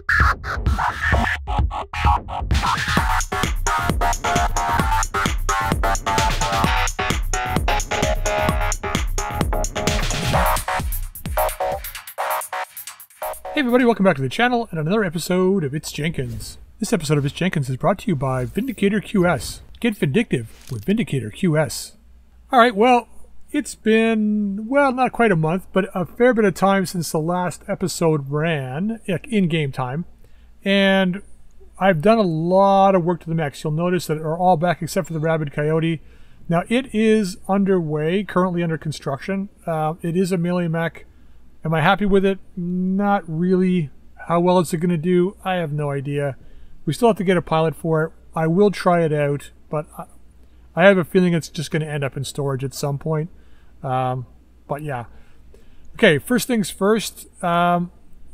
Hey everybody, welcome back to the channel and another episode of It's Jenkins. This episode of It's Jenkins is brought to you by Vindicator QS. Get vindictive with Vindicator QS. Alright, well, it's been, well, not quite a month, but a fair bit of time since the last episode ran, in game time. And I've done a lot of work to the mechs. You'll notice that are all back except for the Rabid Coyote. Now, it is underway, currently under construction. Uh, it is a melee mech. Am I happy with it? Not really. How well is it going to do? I have no idea. We still have to get a pilot for it. I will try it out, but I have a feeling it's just going to end up in storage at some point. Um, but yeah. Okay, first things first. Um,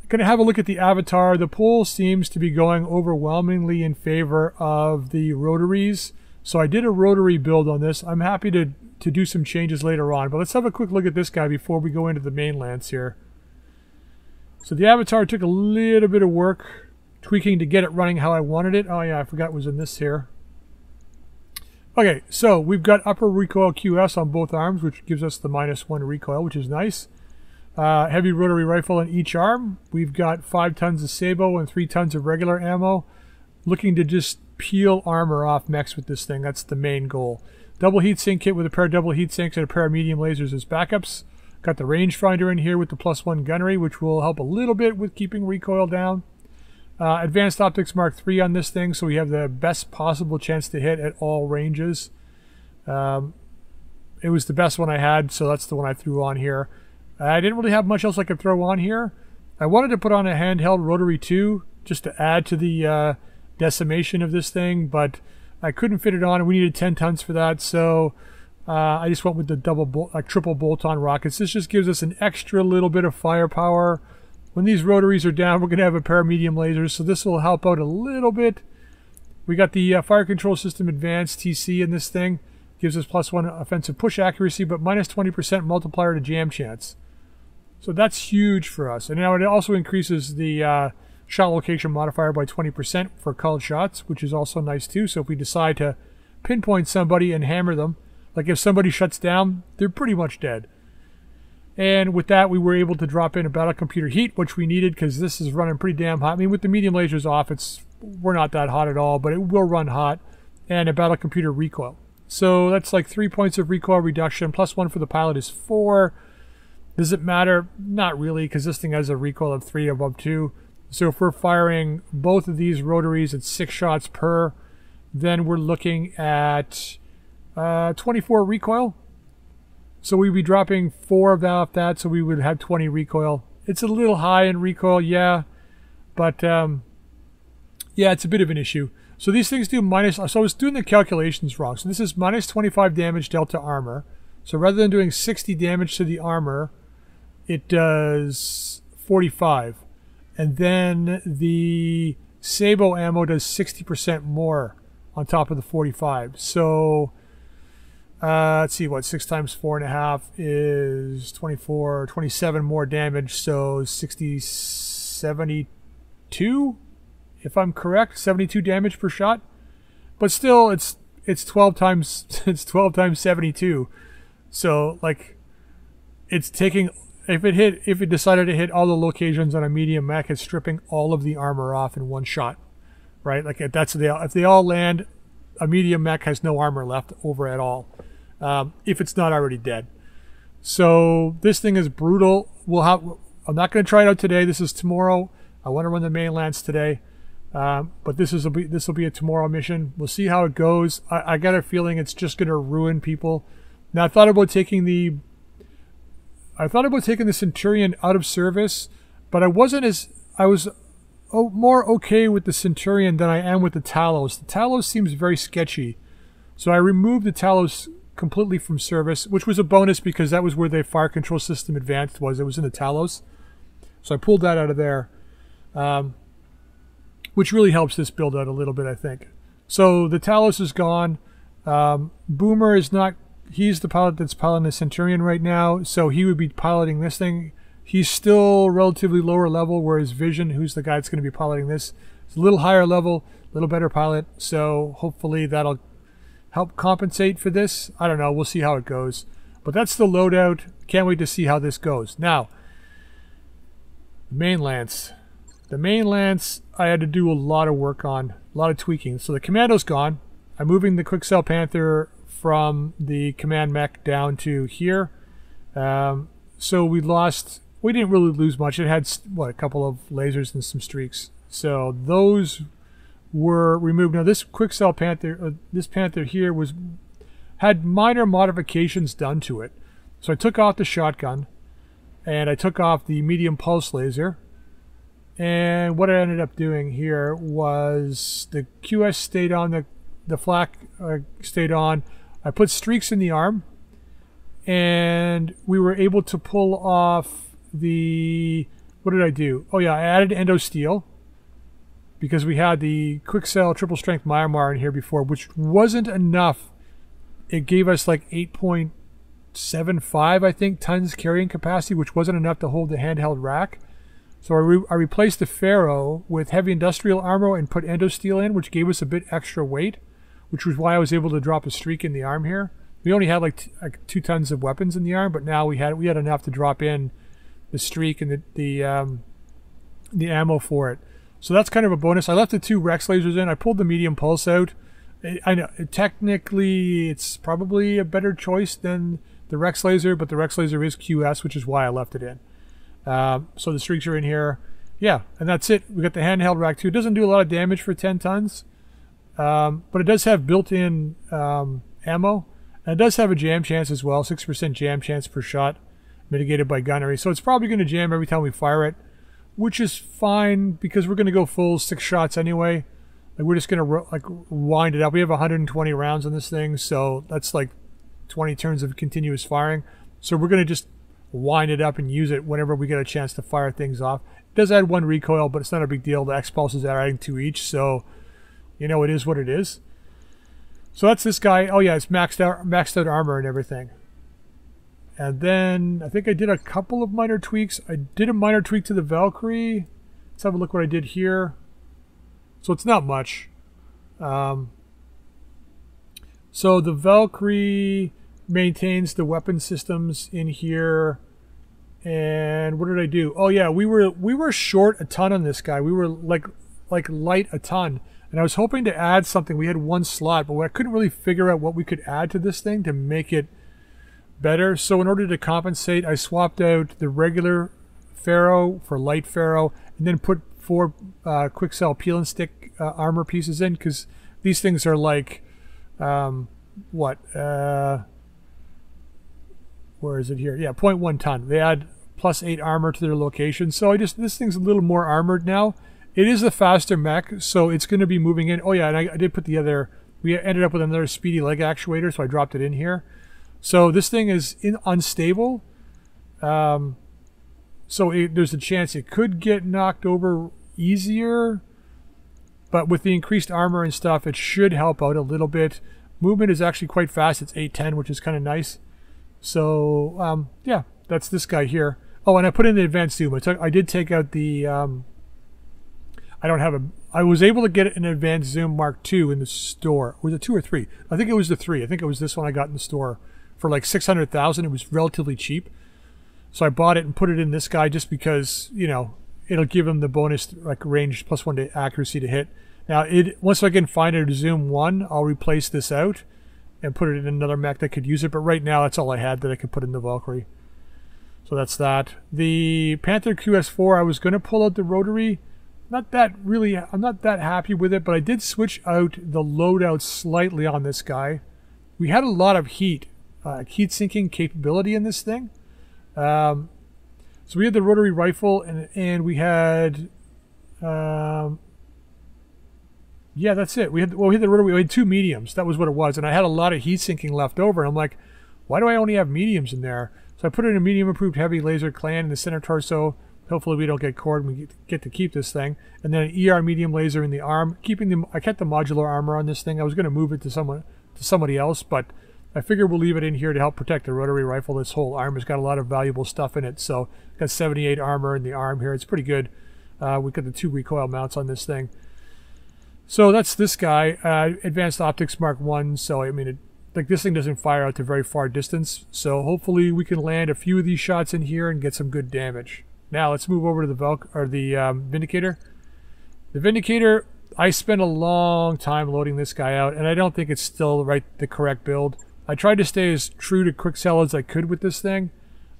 going to have a look at the avatar. The poll seems to be going overwhelmingly in favor of the rotaries. So I did a rotary build on this. I'm happy to, to do some changes later on. But let's have a quick look at this guy before we go into the mainlands here. So the avatar took a little bit of work tweaking to get it running how I wanted it. Oh yeah, I forgot it was in this here. Okay, so we've got upper recoil QS on both arms, which gives us the minus one recoil, which is nice. Uh, heavy rotary rifle on each arm. We've got five tons of Sabot and three tons of regular ammo. Looking to just peel armor off mechs with this thing. That's the main goal. Double heatsink kit with a pair of double heatsinks and a pair of medium lasers as backups. Got the rangefinder in here with the plus one gunnery, which will help a little bit with keeping recoil down. Uh, advanced optics mark 3 on this thing, so we have the best possible chance to hit at all ranges. Um, it was the best one I had, so that's the one I threw on here. I didn't really have much else I could throw on here. I wanted to put on a handheld rotary 2 just to add to the uh, decimation of this thing, but I couldn't fit it on, we needed 10 tons for that, so uh, I just went with the double, like triple bolt-on rockets. This just gives us an extra little bit of firepower. When these rotaries are down, we're going to have a pair of medium lasers, so this will help out a little bit. We got the uh, Fire Control System Advanced TC in this thing. Gives us plus one offensive push accuracy, but minus 20% multiplier to jam chance. So that's huge for us. And now it also increases the uh, shot location modifier by 20% for called shots, which is also nice too. So if we decide to pinpoint somebody and hammer them, like if somebody shuts down, they're pretty much dead. And with that, we were able to drop in a battle computer heat, which we needed because this is running pretty damn hot. I mean, with the medium lasers off, it's we're not that hot at all, but it will run hot. And a battle computer recoil. So that's like three points of recoil reduction, plus one for the pilot is four. Does it matter? Not really, because this thing has a recoil of three above two. So if we're firing both of these rotaries at six shots per, then we're looking at uh, 24 recoil. So we'd be dropping four of that off that, so we would have 20 recoil. It's a little high in recoil, yeah, but um, yeah, it's a bit of an issue. So these things do minus, so I was doing the calculations wrong. So this is minus 25 damage delta armor. So rather than doing 60 damage to the armor, it does 45. And then the Sabot ammo does 60% more on top of the 45. So uh, let's see what 6 times 4.5 is 24, 27 more damage. So 60, 72, if I'm correct, 72 damage per shot. But still, it's it's 12 times it's 12 times 72. So like, it's taking if it hit, if it decided to hit all the locations on a medium mech, it's stripping all of the armor off in one shot, right? Like if that's the if they all land, a medium mech has no armor left over at all, um, if it's not already dead. So this thing is brutal. We'll have. I'm not going to try it out today. This is tomorrow. I want to run the mainlands today, um, but this is a this will be a tomorrow mission. We'll see how it goes. I, I got a feeling it's just going to ruin people. Now I thought about taking the I thought about taking the Centurion out of service, but I wasn't as I was oh, more okay with the Centurion than I am with the Talos. The Talos seems very sketchy, so I removed the Talos completely from service, which was a bonus because that was where the fire control system advanced was. It was in the Talos, so I pulled that out of there, um, which really helps this build out a little bit, I think. So the Talos is gone. Um, Boomer is not he's the pilot that's piloting the Centurion right now, so he would be piloting this thing. He's still relatively lower level, whereas Vision, who's the guy that's going to be piloting this, is a little higher level, a little better pilot. So hopefully that'll help compensate for this. I don't know. We'll see how it goes. But that's the loadout. Can't wait to see how this goes. Now, main lance. The main lance I had to do a lot of work on, a lot of tweaking. So the commando's gone. I'm moving the Quikscell Panther from the command mech down to here. Um, so we lost, we didn't really lose much. It had, what, a couple of lasers and some streaks. So those were removed. Now this Quikscell Panther, uh, this Panther here was had minor modifications done to it. So I took off the shotgun and I took off the medium pulse laser. And what I ended up doing here was the QS stayed on, the, the flak uh, stayed on. I put streaks in the arm and we were able to pull off the, what did I do? Oh yeah, I added endo steel because we had the Quikscell triple strength myomer in here before, which wasn't enough. It gave us like 8.75, I think, tons carrying capacity, which wasn't enough to hold the handheld rack. So I, re I replaced the Ferro with heavy industrial armor and put endo steel in, which gave us a bit extra weight, which was why I was able to drop a streak in the arm here. We only had like, like two tons of weapons in the arm, but now we had we had enough to drop in the streak and the the um, the ammo for it. So that's kind of a bonus. I left the two Rex lasers in. I pulled the medium pulse out. I know technically it's probably a better choice than the Rex laser, but the Rex laser is QS, which is why I left it in. Um, so the streaks are in here. Yeah, and that's it. We got the handheld rack too. It doesn't do a lot of damage for 10 tons, um, but it does have built-in um, ammo. And it does have a jam chance as well, 6% jam chance per shot, mitigated by gunnery. So it's probably going to jam every time we fire it which is fine because we're going to go full six shots anyway. Like we're just going to like wind it up. We have 120 rounds on this thing, so that's like 20 turns of continuous firing. So we're going to just wind it up and use it whenever we get a chance to fire things off. It does add one recoil, but it's not a big deal. The X pulses are adding two each, so you know it is what it is. So that's this guy. Oh yeah, it's maxed out, maxed out armor and everything. And then I think I did a couple of minor tweaks. I did a minor tweak to the Valkyrie. Let's have a look what I did here. So it's not much. Um, so the Valkyrie maintains the weapon systems in here. And what did I do? Oh yeah, we were we were short a ton on this guy. We were like like light a ton. And I was hoping to add something. We had one slot, but I couldn't really figure out what we could add to this thing to make it better. So in order to compensate, I swapped out the regular Ferro for light Ferro and then put four uh, Quikscell peel and stick uh, armor pieces in because these things are like, um, what, uh, where is it here? Yeah, 0.1 ton. They add plus 8 armor to their location. So I just, this thing's a little more armored now. It is a faster mech, so it's going to be moving in. Oh yeah, and I, I did put the other, we ended up with another speedy leg actuator, so I dropped it in here. So this thing is in, unstable. Um, so it, there's a chance it could get knocked over easier. But with the increased armor and stuff, it should help out a little bit. Movement is actually quite fast. It's 810, which is kind of nice. So, um, yeah, that's this guy here. Oh, and I put in the advanced zoom. I, took, I did take out the... Um, I don't have a... I was able to get an advanced zoom Mark II in the store. Was it two or three? I think it was the three. I think it was this one I got in the store for like 600,000. It was relatively cheap. So I bought it and put it in this guy just because, you know, it'll give him the bonus like range plus one to accuracy to hit. Now, it once I can find a zoom one, I'll replace this out and put it in another mech that could use it. But right now, that's all I had that I could put in the Valkyrie. So that's that. The Panther QS4, I was going to pull out the rotary. Not that really, I'm not that happy with it, but I did switch out the loadout slightly on this guy. We had a lot of heat uh, heat sinking capability in this thing. Um, so we had the rotary rifle, and and we had, um, yeah, that's it. We had well, we had the rotary. We had two mediums. That was what it was, and I had a lot of heat sinking left over. I'm like, why do I only have mediums in there? So I put in a medium approved heavy laser clan in the center torso. Hopefully we don't get cored and we get to keep this thing. And then an ER medium laser in the arm, keeping the I kept the modular armor on this thing. I was going to move it to someone to somebody else, but I figure we'll leave it in here to help protect the rotary rifle. This whole arm has got a lot of valuable stuff in it. So got 78 armor in the arm here. It's pretty good. Uh, we got the two recoil mounts on this thing. So that's this guy, uh, Advanced Optics Mark 1. So, I mean, it, like this thing doesn't fire out to very far distance. So hopefully we can land a few of these shots in here and get some good damage. Now let's move over to the Velk or the um, Vindicator. The Vindicator, I spent a long time loading this guy out, and I don't think it's still right the correct build. I tried to stay as true to Quikscell as I could with this thing,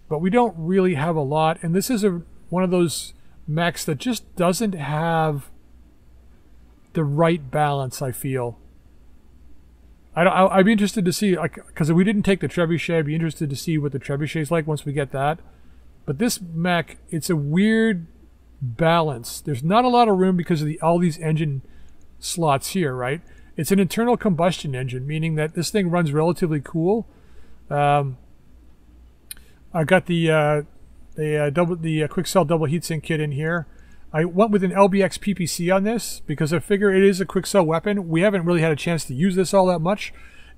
but we don't really have a lot. And this is a one of those mechs that just doesn't have the right balance, I feel. I don't, I, would be interested to see, like, because we didn't take the trebuchet, I'd be interested to see what the trebuchet is like once we get that. But this mech, it's a weird balance. There's not a lot of room because of the all these engine slots here, right? It's an internal combustion engine, meaning that this thing runs relatively cool. Um, I got the uh, the uh, double the uh, Quikscell double heatsink kit in here. I went with an LBX PPC on this because I figure it is a Quikscell weapon. We haven't really had a chance to use this all that much.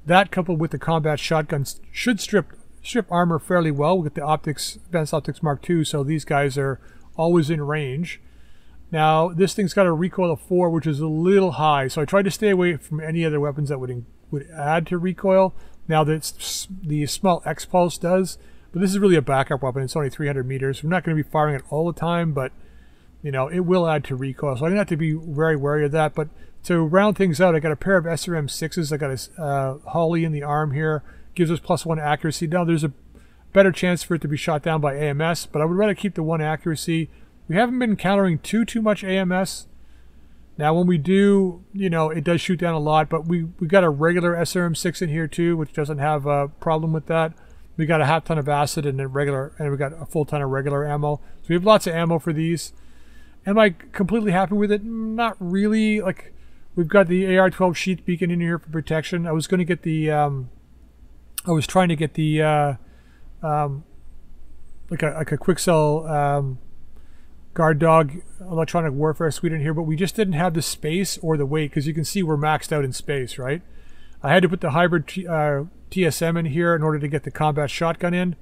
That coupled with the combat shotguns should strip strip armor fairly well. We get the optics Advanced Optics Mark II, so these guys are always in range. Now, this thing's got a recoil of 4, which is a little high, so I tried to stay away from any other weapons that would would add to recoil. Now, that's, the small X-Pulse does, but this is really a backup weapon. It's only 300 meters. I'm not going to be firing it all the time, but, you know, it will add to recoil, so I'm going to have to be very wary of that. But to round things out, I got a pair of SRM-6s. I got a uh, Holly in the arm here. Gives us plus one accuracy. Now, there's a better chance for it to be shot down by AMS, but I would rather keep the one accuracy we haven't been encountering too too much AMS. Now, when we do, you know, it does shoot down a lot, but we we got a regular SRM6 in here too, which doesn't have a problem with that. We got a half ton of acid and a regular, and we got a full ton of regular ammo. So we have lots of ammo for these. Am I completely happy with it? Not really. Like, we've got the AR-12 sheath beacon in here for protection. I was going to get the, um, I was trying to get the, uh, um, like a like a Quikscell um, guard dog electronic warfare suite in here, but we just didn't have the space or the weight because you can see we're maxed out in space, right? I had to put the hybrid T, uh, TSM in here in order to get the combat shotgun in.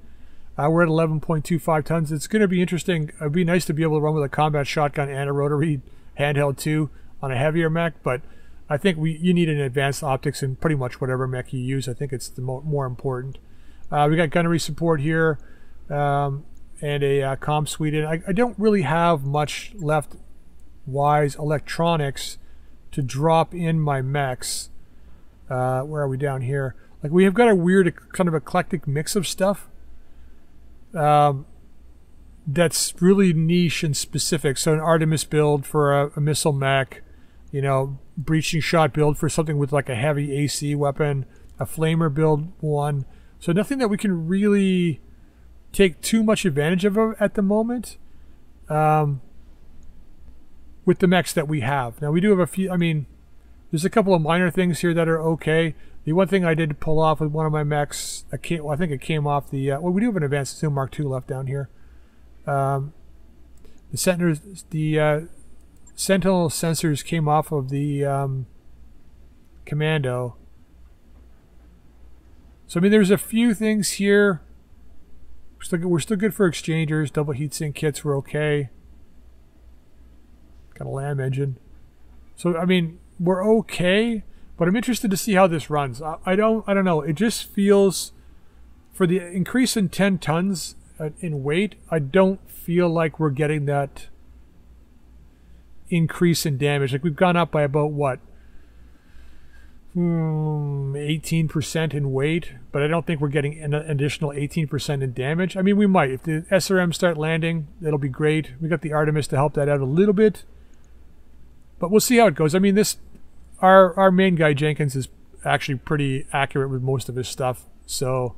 Uh, we're at 11.25 tons. It's going to be interesting. It'd be nice to be able to run with a combat shotgun and a rotary handheld too on a heavier mech, but I think we you need an advanced optics in pretty much whatever mech you use. I think it's the mo more important. Uh, we got gunnery support here. Um, and a uh, comp suite. And I, I don't really have much left wise electronics to drop in my mechs. Uh, where are we down here? Like we have got a weird kind of eclectic mix of stuff. Um, that's really niche and specific. So an Artemis build for a, a, missile mech, you know, breaching shot build for something with like a heavy AC weapon, a flamer build one. So nothing that we can really take too much advantage of at the moment um, with the mechs that we have. Now we do have a few, I mean, there's a couple of minor things here that are okay. The one thing I did pull off with one of my mechs, I, came, well, I think it came off the, uh, well we do have an advanced Zoom Mark II left down here. Um, the sensors, the uh, Sentinel sensors came off of the um, Commando. So I mean, there's a few things here we're still, good, we're still good for exchangers. Double heatsink kits were okay. Got a lamb engine. So, I mean, we're okay, but I'm interested to see how this runs. I, I don't I don't know. It just feels, for the increase in 10 tons uh, in weight, I don't feel like we're getting that increase in damage. Like we've gone up by about what 18% in weight, but I don't think we're getting an additional 18% in damage. I mean, we might. If the SRM start landing, that'll be great. We got the Artemis to help that out a little bit. But we'll see how it goes. I mean, this our our main guy Jenkins is actually pretty accurate with most of his stuff. So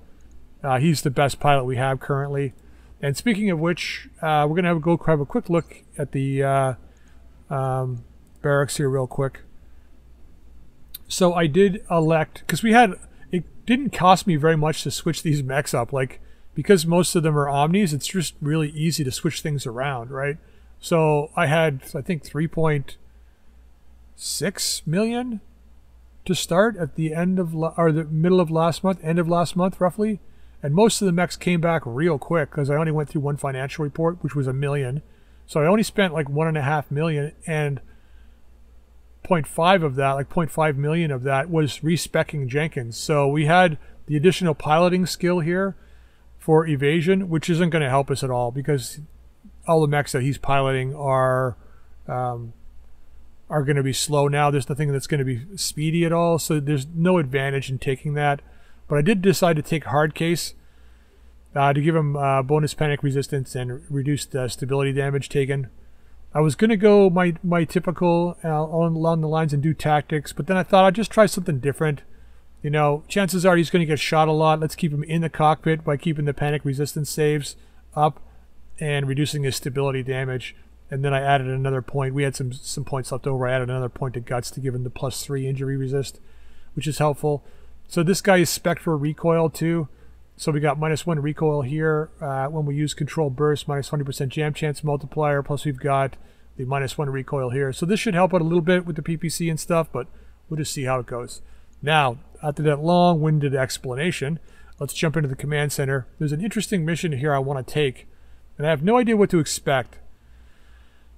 uh, he's the best pilot we have currently. And speaking of which, uh, we're gonna have a go have a quick look at the uh, um, barracks here real quick. So I did elect because we had it didn't cost me very much to switch these mechs up. Like because most of them are omnis, it's just really easy to switch things around, right? So I had I think three point six million to start at the end of or the middle of last month, end of last month roughly, and most of the mechs came back real quick because I only went through one financial report, which was a million. So I only spent like one and a half million, and 0.5 of that, like 0.5 million of that, was respecking Jenkins. So we had the additional piloting skill here for evasion, which isn't going to help us at all because all the mechs that he's piloting are um, are going to be slow now. There's nothing that's going to be speedy at all, so there's no advantage in taking that. But I did decide to take hard case uh, to give him uh, bonus panic resistance and reduced uh, stability damage taken. I was going to go my my typical uh, along the lines and do tactics, but then I thought I'd just try something different. You know, chances are he's going to get shot a lot. Let's keep him in the cockpit by keeping the panic resistance saves up and reducing his stability damage. And then I added another point. We had some some points left over. I added another point to guts to give him the plus three injury resist, which is helpful. So this guy is spec for recoil too. So we got minus one recoil here uh, when we use control burst, minus 20% jam chance multiplier. Plus we've got the minus one recoil here. So this should help out a little bit with the PPC and stuff, but we'll just see how it goes. Now, after that long-winded explanation, let's jump into the command center. There's an interesting mission here I want to take, and I have no idea what to expect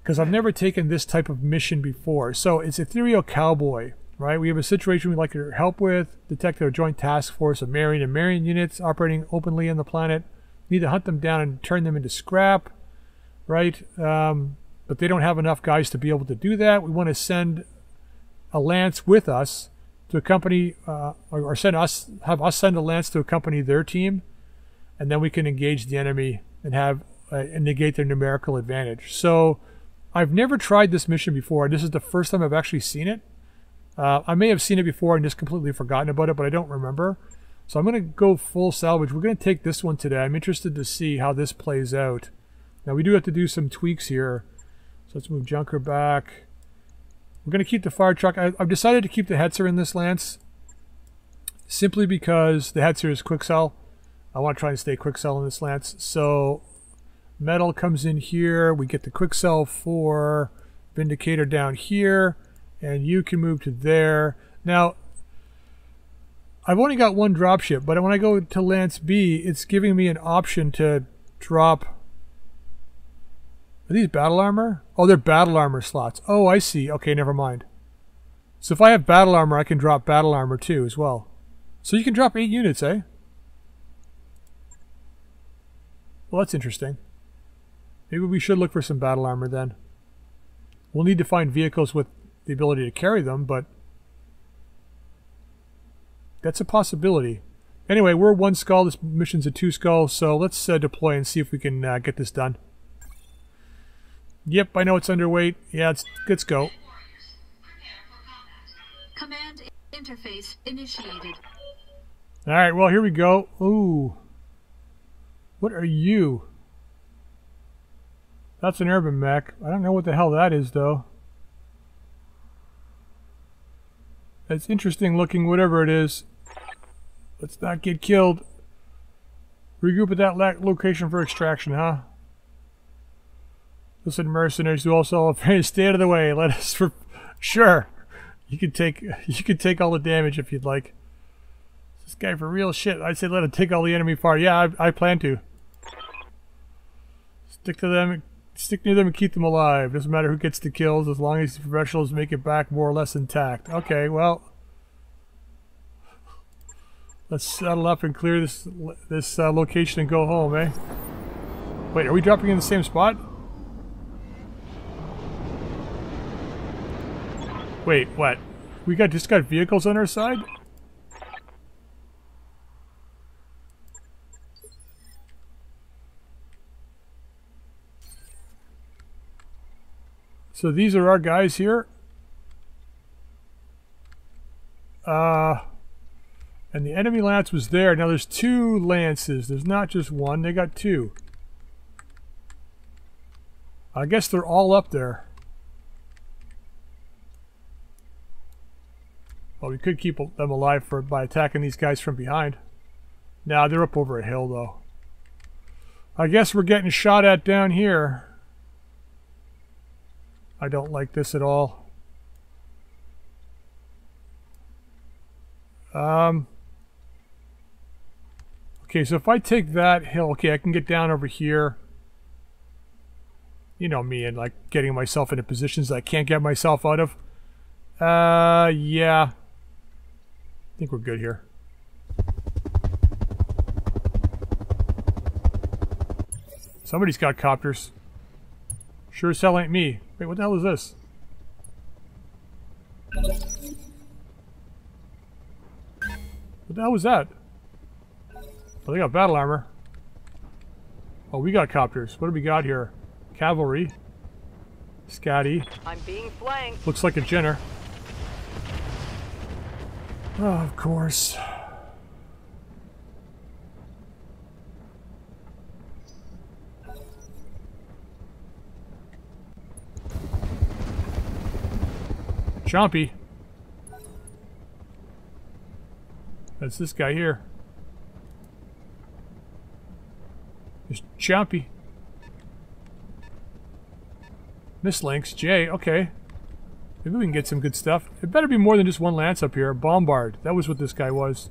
because I've never taken this type of mission before. So it's Ethereal Cowboy, right? We have a situation we'd like your help with, detect a joint task force of Marian and Marian units operating openly on the planet. need to hunt them down and turn them into scrap, right? Um, but they don't have enough guys to be able to do that. We want to send a lance with us to accompany, uh, or, send us, have us send a lance to accompany their team, and then we can engage the enemy and have uh, and negate their numerical advantage. So I've never tried this mission before. This is the first time I've actually seen it. Uh, I may have seen it before and just completely forgotten about it, but I don't remember. So I'm going to go full salvage. We're going to take this one today. I'm interested to see how this plays out. Now we do have to do some tweaks here. So let's move Junker back. We're going to keep the fire truck. I, have decided to keep the Hetzer in this lance simply because the Hetzer is Quikscell. I want to try and stay Quikscell in this lance. So Metal comes in here. We get the Quikscell for Vindicator down here. And you can move to there. Now, I've only got one dropship, but when I go to Lance B, it's giving me an option to drop... Are these battle armor? Oh, they're battle armor slots. Oh, I see. Okay, never mind. So if I have battle armor, I can drop battle armor too as well. So you can drop 8 units, eh? Well, that's interesting. Maybe we should look for some battle armor then. We'll need to find vehicles with the ability to carry them, but that's a possibility. Anyway, we're one skull. This mission's a two skull, so let's uh, deploy and see if we can uh, get this done. Yep, I know it's underweight. Yeah, it's, let's go. Command interface initiated. All right, well, here we go. Ooh. What are you? That's an urban mech. I don't know what the hell that is, though. It's interesting looking, whatever it is. Let's not get killed. Regroup at that location for extraction, huh? Listen, mercenaries who also stay out of the way. Let us for sure. You can take you can take all the damage if you'd like. This guy for real shit. I'd say let him take all the enemy fire. Yeah, I, I plan to. Stick to them, Stick near them and keep them alive. Doesn't matter who gets the kills as long as the professionals make it back more or less intact. Okay, well... Let's settle up and clear this this uh, location and go home, eh? Wait, are we dropping in the same spot? Wait, what? We got just got vehicles on our side? So these are our guys here. Uh, and the enemy lance was there. Now there's two lances. There's not just one. They got two. I guess they're all up there. Well, we could keep them alive for by attacking these guys from behind. Now nah, they're up over a hill, though. I guess we're getting shot at down here. I don't like this at all. Um. Okay, so if I take that hill, okay, I can get down over here. You know me and like getting myself into positions that I can't get myself out of. Uh, yeah. I think we're good here. Somebody's got copters. Sure as hell ain't me. Wait, what the hell is this? What the hell was that? Oh, they got battle armor. Oh, we got copters. What do we got here? Cavalry. Scatty. I'm being flanked. Looks like a Jenner. Oh, of course. Chompy. That's this guy here. It's Chompy. Mist Lynx, J, okay. Maybe we can get some good stuff. It better be more than just one lance up here. Bombard. That was what this guy was.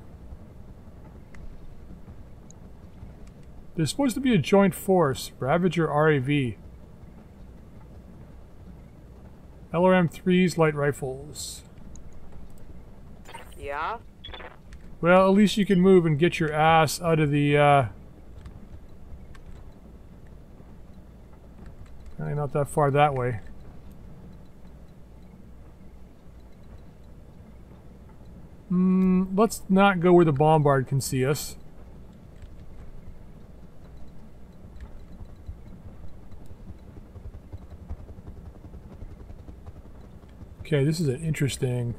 There's supposed to be a joint force. Ravager RAV. LRM-3s light rifles. Yeah? Well, at least you can move and get your ass out of the, uh... Probably not that far that way. Hmm, let's not go where the bombard can see us. Okay, this is an interesting...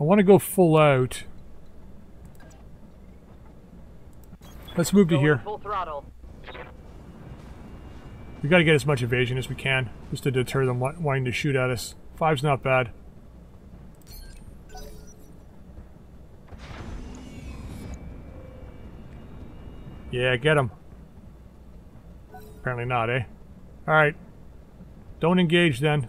I want to go full out. Let's move to here. Full throttle. We got to get as much evasion as we can, just to deter them wanting to shoot at us. Five's not bad. Yeah, get him. Apparently not, eh? Alright. Don't engage then.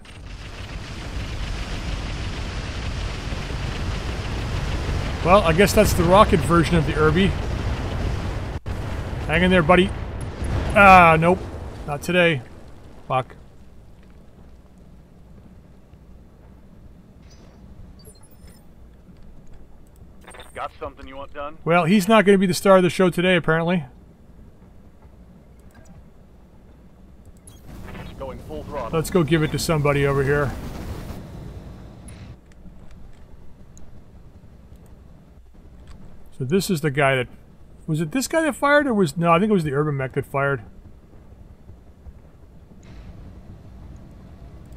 Well, I guess that's the rocket version of the Urbie. Hang in there, buddy. Ah, nope. Not today. Fuck. Got something you want done? Well, he's not going to be the star of the show today, apparently. Going full throttle. Let's go give it to somebody over here. So this is the guy that... Was it this guy that fired, or was... No, I think it was the Urban Mech that fired.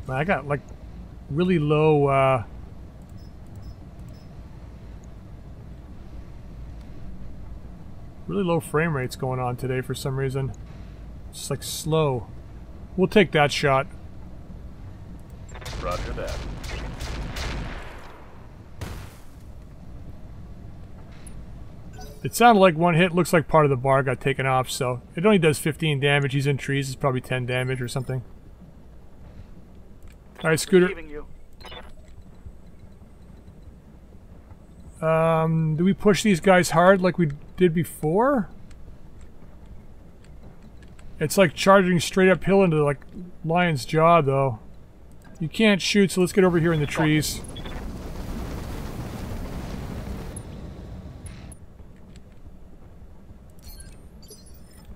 Man, I got, like, really low, uh... Really low frame rates going on today for some reason. It's like slow. We'll take that shot. Roger that. It sounded like one hit. Looks like part of the bar got taken off, so it only does 15 damage. He's in trees. It's probably 10 damage or something. Alright, Scooter. Um, do we push these guys hard like we did before? It's like charging straight uphill into like lion's jaw, though. You can't shoot, so let's get over here in the trees.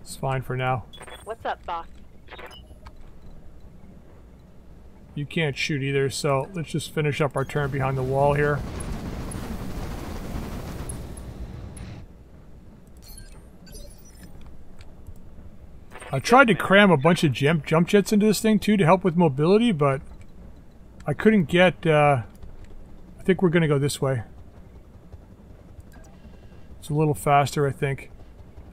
It's fine for now. What's up, boss? You can't shoot either, so let's just finish up our turn behind the wall here. I tried to cram a bunch of jump, jump jets into this thing too to help with mobility, but I couldn't get, uh, I think we're going to go this way. It's a little faster, I think.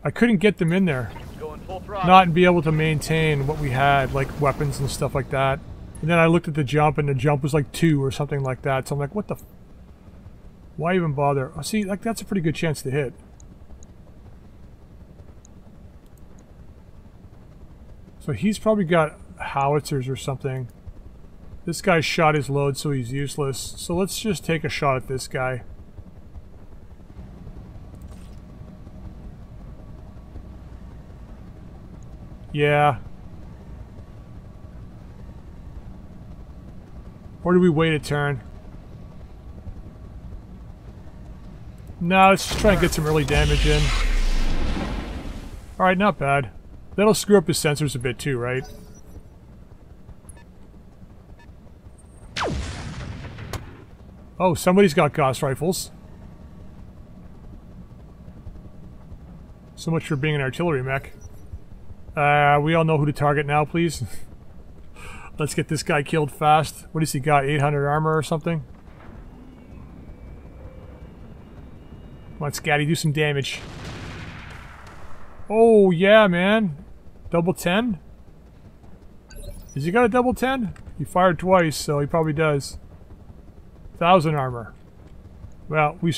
I couldn't get them in there Going full throttle. not be able to maintain what we had, like weapons and stuff like that. And then I looked at the jump, and the jump was like two or something like that. So I'm like, what the? F Why even bother? Oh, see, like that's a pretty good chance to hit. So he's probably got howitzers or something. This guy shot his load, so he's useless. So let's just take a shot at this guy. Yeah. Or do we wait a turn? No, let's just try and get some early damage in. Alright, not bad. That'll screw up his sensors a bit too, right? Oh, somebody's got Gauss rifles. So much for being an artillery mech. Uh, we all know who to target now, please. Let's get this guy killed fast. What does he got? 800 armor or something? Come on, Scatty, do some damage. Oh, yeah, man. Double 10? Has he got a double 10? He fired twice, so he probably does. Thousand armor. Well, we...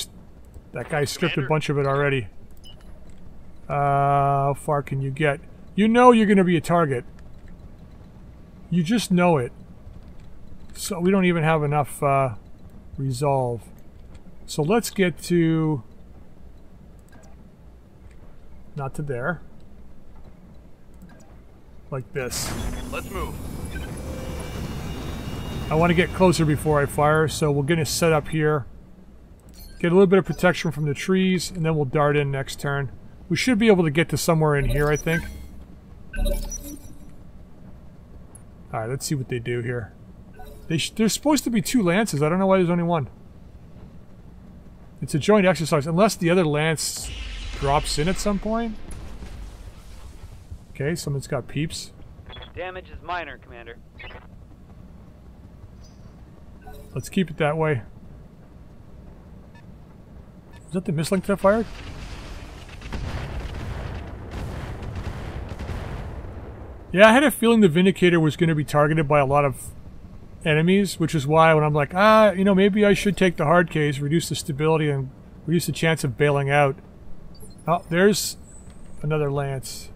That guy stripped a bunch of it already. Uh, how far can you get? You know you're going to be a target. You just know it. So we don't even have enough uh, resolve. So let's get to... Not to there. Like this. Let's move. I want to get closer before I fire, so we're going to set up here. Get a little bit of protection from the trees, and then we'll dart in next turn. We should be able to get to somewhere in here, I think. Alright, let's see what they do here. They there's supposed to be two lances. I don't know why there's only one. It's a joint exercise, unless the other lance drops in at some point. Okay, someone's got peeps. Damage is minor, Commander. Let's keep it that way. Is that the Mist Lynx that fired? Yeah, I had a feeling the Vindicator was going to be targeted by a lot of enemies, which is why when I'm like, ah, you know, maybe I should take the hard case, reduce the stability, and reduce the chance of bailing out. Oh, there's another lance.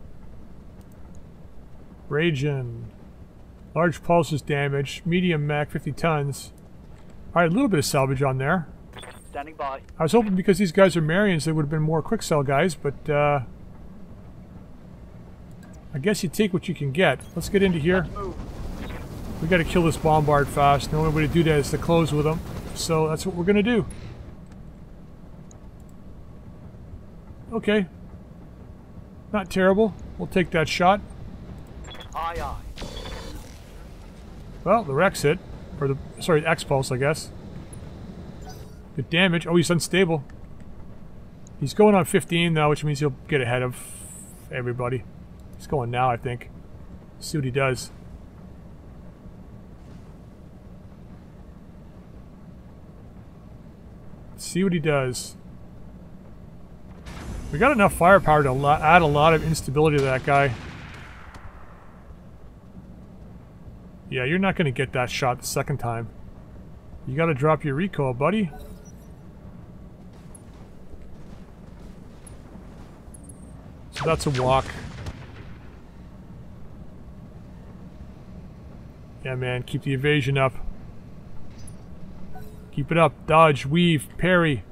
Raging. Large pulses damage. Medium mech, 50 tons. Alright, a little bit of salvage on there. Standing by. I was hoping because these guys are Marians, they would have been more Quikscell guys, but uh, I guess you take what you can get. Let's get into here. We got to kill this bombard fast. The only way to do that is to close with them. So that's what we're going to do. Okay. Not terrible. We'll take that shot. Aye, aye. Well, the wreck's hit. Or the, sorry, the X-Pulse, I guess. The damage. Oh, he's unstable. He's going on 15 now, which means he'll get ahead of everybody. He's going now, I think. See what he does. See what he does. We got enough firepower to add a lot of instability to that guy. Yeah, you're not going to get that shot the second time. You got to drop your recoil, buddy. So that's a walk. Yeah, man, keep the evasion up. Keep it up. Dodge, weave, parry.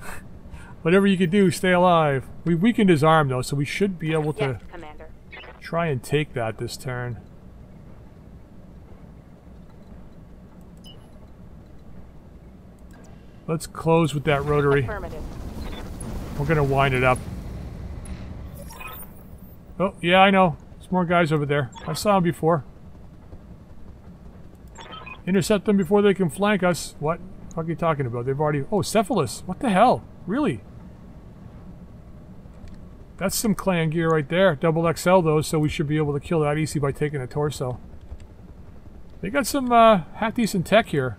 Whatever you can do, stay alive. We weakened his arm, though, so we should be able to Yes, Commander. try and take that this turn. Let's close with that rotary. We're gonna wind it up. Oh, yeah, I know. There's more guys over there. I saw them before. Intercept them before they can flank us. What? What are you talking about? They've already... Oh, Cephalus! What the hell? Really? That's some clan gear right there. Double XL, though, so we should be able to kill that easy by taking a torso. They got some uh, half-decent tech here.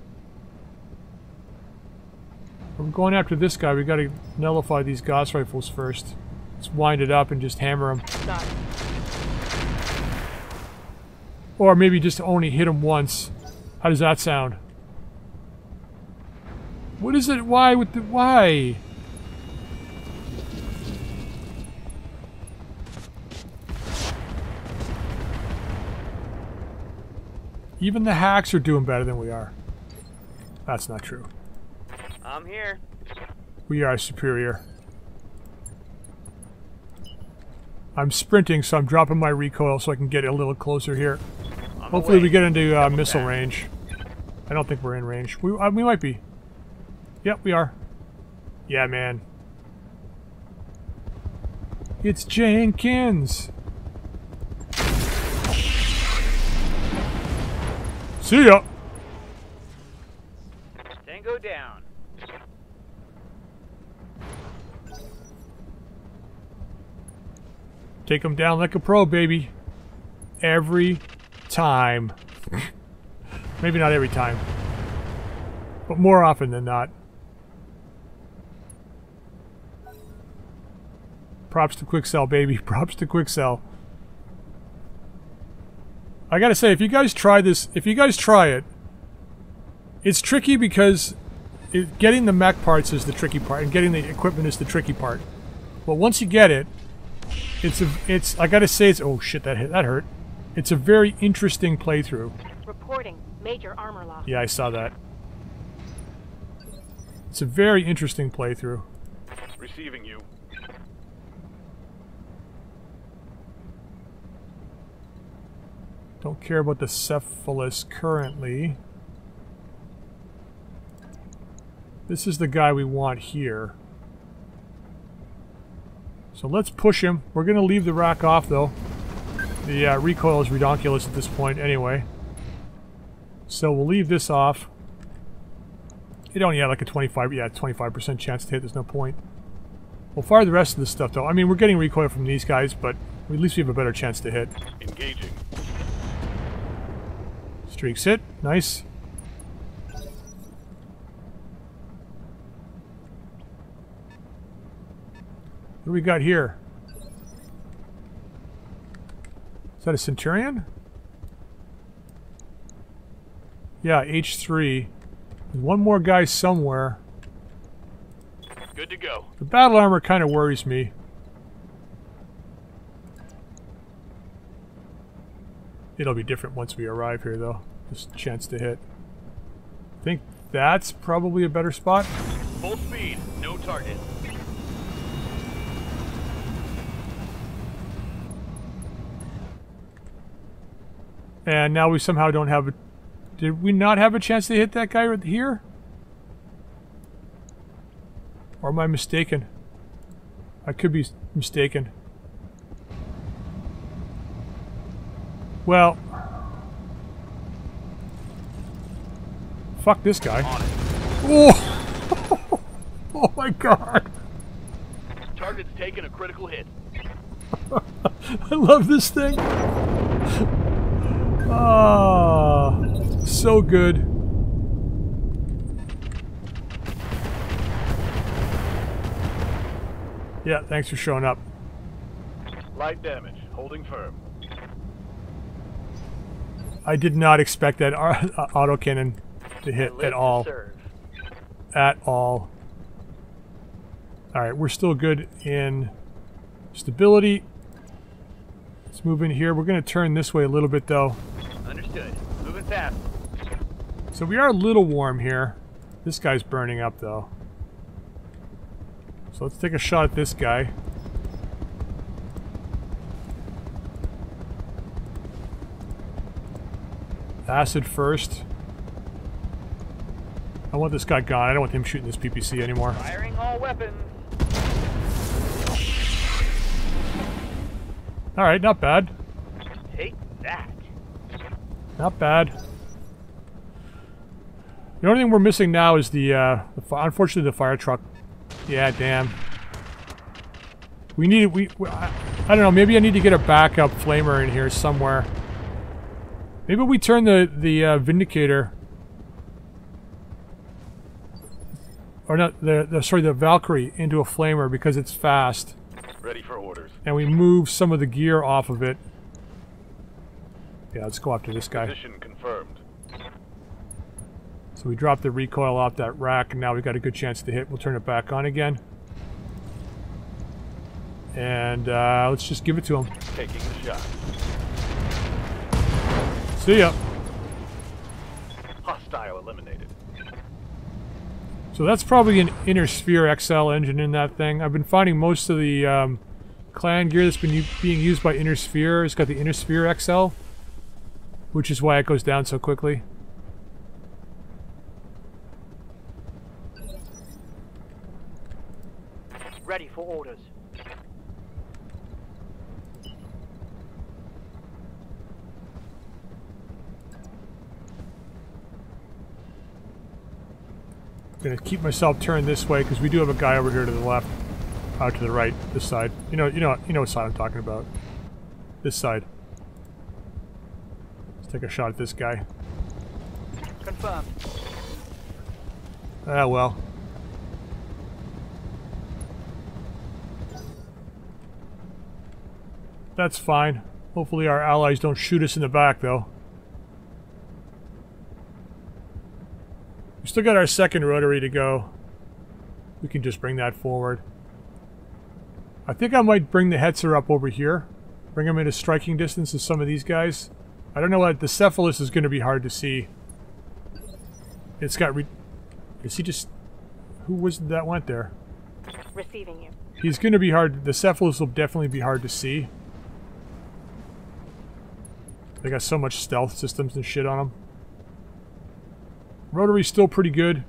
We're going after this guy. We got to nullify these Gauss rifles first. Let's wind it up and just hammer him. Got. Or maybe just only hit him once. How does that sound? What is it? Why with the why? Even the hacks are doing better than we are. That's not true. I'm here. We are superior. I'm sprinting, so I'm dropping my recoil so I can get a little closer here. The Hopefully way. we get into uh, missile back. range. I don't think we're in range. We, uh, we might be. Yep, we are. Yeah, man. It's Jenkins! See ya! Take him down like a pro, baby. Every time. Maybe not every time. But more often than not. Props to Quikscell, baby. Props to Quikscell. I gotta say, if you guys try this, if you guys try it, it's tricky because it, getting the mech parts is the tricky part, and getting the equipment is the tricky part. But once you get it, it's a, it's, I gotta say, it's, oh shit, that hit, that hurt. It's a very interesting playthrough. Reporting major armor loss. Yeah, I saw that. It's a very interesting playthrough. Receiving you. Don't care about the Cephalus currently. This is the guy we want here. So let's push him. We're going to leave the rack off, though. The uh, recoil is redonkulous at this point anyway. So we'll leave this off. It only had like a 25, yeah, 25% chance to hit. There's no point. We'll fire the rest of this stuff, though. I mean, we're getting recoil from these guys, but at least we have a better chance to hit. Engaging. Streaks it. Nice. What do we got here? Is that a Centurion? Yeah, H3. There's one more guy somewhere. Good to go. The battle armor kind of worries me. It'll be different once we arrive here, though. Just chance to hit. I think that's probably a better spot. Full speed. No target. And now we somehow don't have a... Did we not have a chance to hit that guy right here? Or am I mistaken? I could be mistaken. Well... Fuck this guy. Oh! oh my god! Target's taken a critical hit. I love this thing. Ah, so good. Yeah, thanks for showing up. Light damage. Holding firm. I did not expect that autocannon to hit at all. At all. Alright, we're still good in stability. Let's move in here. We're going to turn this way a little bit, though. Understood. Moving fast. So we are a little warm here. This guy's burning up though. So let's take a shot at this guy. Acid first. I want this guy gone. I don't want him shooting this PPC anymore. Firing all weapons. Alright, not bad. Not bad. The only thing we're missing now is the, uh, the unfortunately, the fire truck. Yeah, damn. We need, we, we I, I don't know, maybe I need to get a backup flamer in here somewhere. Maybe we turn the, the, uh, Vindicator. Or not, the, the, sorry, the Valkyrie into a flamer because it's fast. Ready for orders. And we move some of the gear off of it. Yeah, let's go after this guy. Position confirmed. So we dropped the recoil off that rack, and now we've got a good chance to hit. We'll turn it back on again. And uh, let's just give it to him. Taking the shot. See ya. Hostile eliminated. So that's probably an Inner Sphere XL engine in that thing. I've been finding most of the um, clan gear that's been being used by Inner Sphere. It's got the Inner Sphere XL which is why it goes down so quickly. Ready for orders. gonna keep myself turned this way because we do have a guy over here to the left, out to the right, this side. You know, you know, you know what side I'm talking about. This side. Take a shot at this guy. Confirmed. Ah well. That's fine. Hopefully our allies don't shoot us in the back though. We still got our second rotary to go. We can just bring that forward. I think I might bring the Hetzer up over here. Bring him into striking distance of some of these guys. I don't know what... The Cephalus is going to be hard to see. It's got... Re is he just... Who was that went there? Receiving you. He's going to be hard... The Cephalus will definitely be hard to see. They got so much stealth systems and shit on them. Rotary's still pretty good.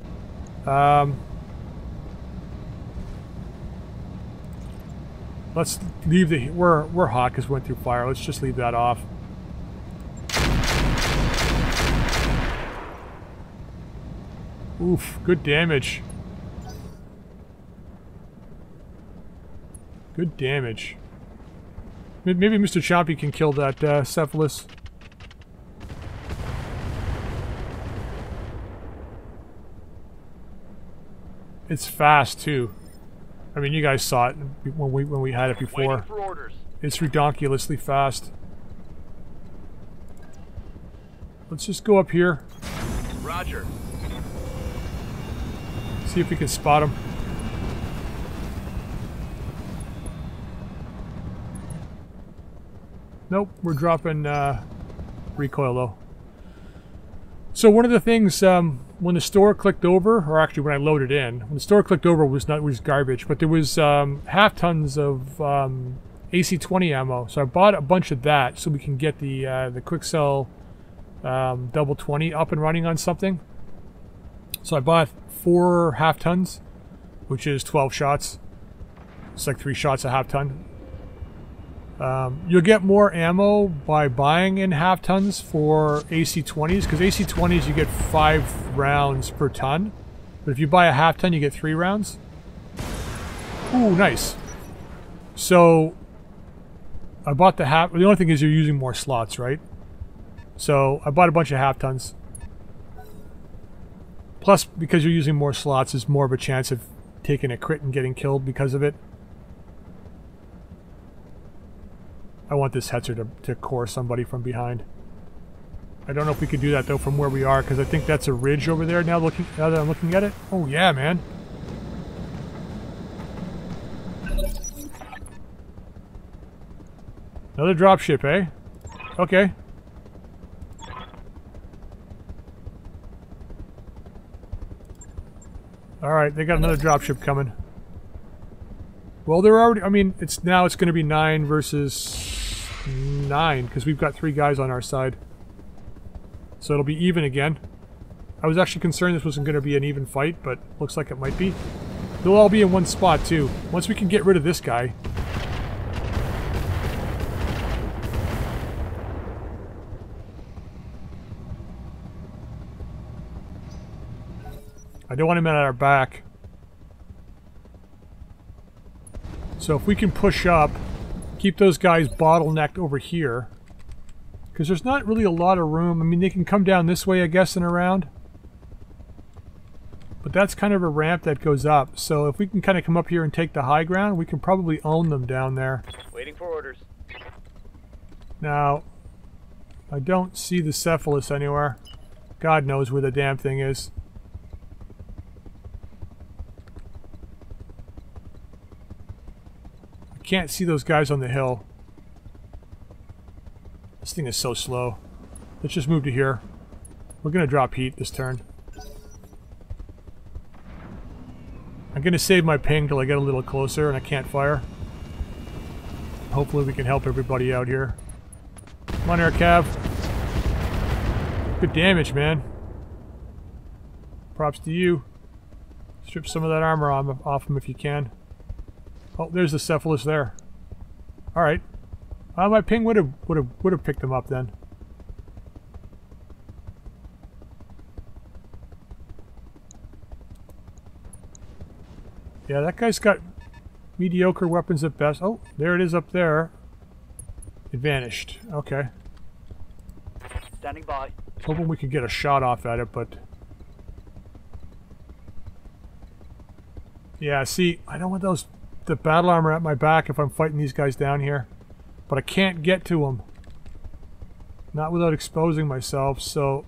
Um, let's leave the... We're, we're hot because we went through fire. Let's just leave that off. Oof, good damage. Good damage. Maybe Mr. Chompy can kill that uh, Cephalus. It's fast too. I mean, you guys saw it when we when we had it before. It's redonkulously fast. Let's just go up here, Roger. See if we can spot him. Nope, we're dropping uh, recoil though. So one of the things um, when the store clicked over, or actually when I loaded in, when the store clicked over was not was garbage, but there was um, half tons of um, AC-20 ammo. So I bought a bunch of that so we can get the uh, the Quikscell um, double 20 up and running on something. So I bought four half tons, which is 12 shots. It's like three shots a half ton. Um, you'll get more ammo by buying in half tons for AC-20s, because AC-20s you get five rounds per ton. But if you buy a half ton, you get three rounds. Ooh, nice. So, I bought the half... The only thing is you're using more slots, right? So, I bought a bunch of half tons. Plus, because you're using more slots, there's more of a chance of taking a crit and getting killed because of it. I want this Hetzer to, to core somebody from behind. I don't know if we could do that though from where we are because I think that's a ridge over there now looking now that I'm looking at it. Oh yeah, man. Another dropship, eh? Okay. Alright, they got another dropship coming. Well, they're already. I mean, it's now it's going to be nine versus nine because we've got three guys on our side, so it'll be even again. I was actually concerned this wasn't going to be an even fight, but looks like it might be. They'll all be in one spot too. Once we can get rid of this guy. I don't want him at our back. So if we can push up, keep those guys bottlenecked over here. Because there's not really a lot of room. I mean, they can come down this way, I guess, and around. But that's kind of a ramp that goes up. So if we can kind of come up here and take the high ground, we can probably own them down there. Waiting for orders. Now, I don't see the Cephalus anywhere. God knows where the damn thing is. Can't see those guys on the hill. This thing is so slow. Let's just move to here. We're gonna drop heat this turn. I'm going to save my ping till I get a little closer and I can't fire. Hopefully we can help everybody out here. Come on, Air Cav. Good damage, man. Props to you. Strip some of that armor off him if you can. Oh, there's the Cephalus there. All right. Uh, my ping would have would have would have picked him up then. Yeah, that guy's got mediocre weapons at best. Oh, there it is up there. It vanished. Okay. Standing by. Hoping we could get a shot off at it, but... Yeah, see, I don't want those the battle armor at my back if I'm fighting these guys down here. But I can't get to them. Not without exposing myself, so...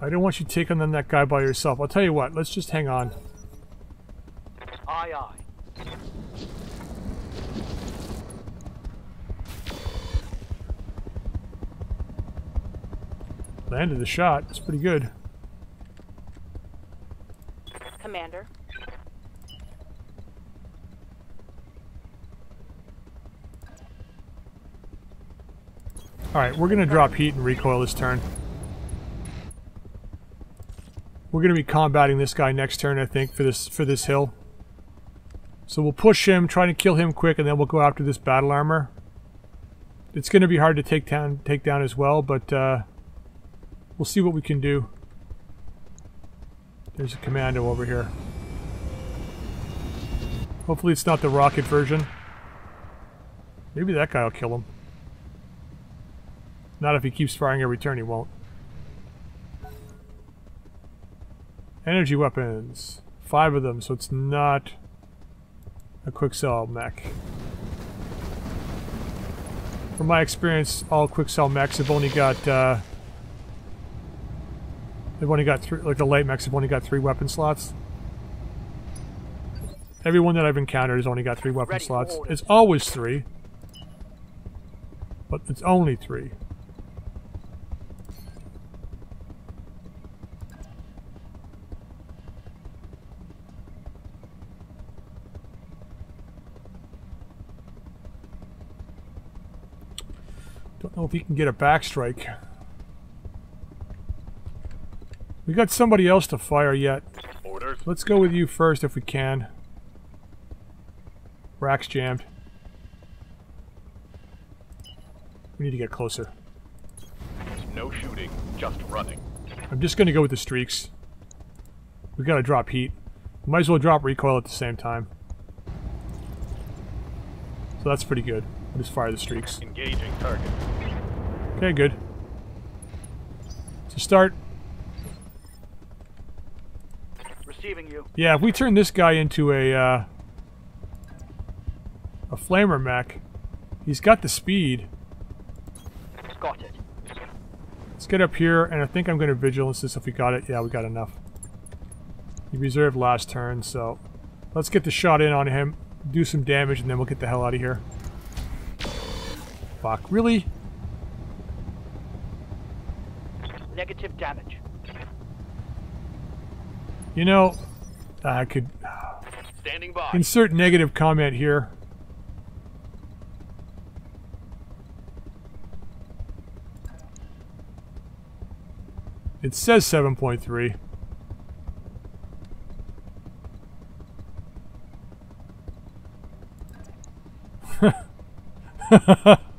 I don't want you taking on that guy by yourself. I'll tell you what, let's just hang on. Aye, aye. Landed the shot. That's pretty good. Commander. Alright, we're gonna drop heat and recoil this turn. We're gonna be combating this guy next turn, I think, for this for this hill. So we'll push him, try to kill him quick, and then we'll go after this battle armor. It's gonna be hard to take down take down as well, but uh, we'll see what we can do. There's a commando over here. Hopefully it's not the rocket version. Maybe that guy will kill him. Not if he keeps firing every turn, he won't. Energy weapons. Five of them, so it's not a Quikscell mech. From my experience, all Quikscell mechs have only got, uh, they've only got three, like the light mechs have only got three weapon slots. Everyone that I've encountered has only got three weapon Ready slots. orders. It's always three. But it's only three. Don't know if he can get a backstrike. We got somebody else to fire yet. Orders. Let's go with you first if we can. Rack's jammed. We need to get closer. No shooting, just running. I'm just going to go with the streaks. We got to drop heat. Might as well drop recoil at the same time. So that's pretty good. We'll just fire the streaks. Engaging target. Okay, good. So start. Receiving you. Yeah, if we turn this guy into a uh, a flamer mech, he's got the speed. Got it. Let's get up here, and I think I'm going to vigilance this if we got it. Yeah, we got enough. He reserved last turn, so let's get the shot in on him, do some damage, and then we'll get the hell out of here. Fuck, really? Negative damage. You know, I could Standing by. insert negative comment here. It says 7.3.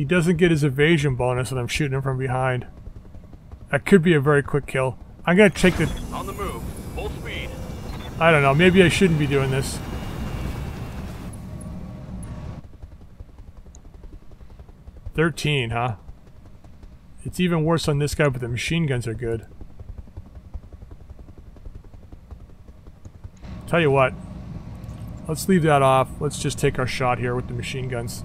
He doesn't get his evasion bonus and I'm shooting him from behind. That could be a very quick kill. I'm gonna take the... On the move. Full speed. I don't know, maybe I shouldn't be doing this. Thirteen, huh? It's even worse on this guy, but the machine guns are good. Tell you what, let's leave that off. Let's just take our shot here with the machine guns.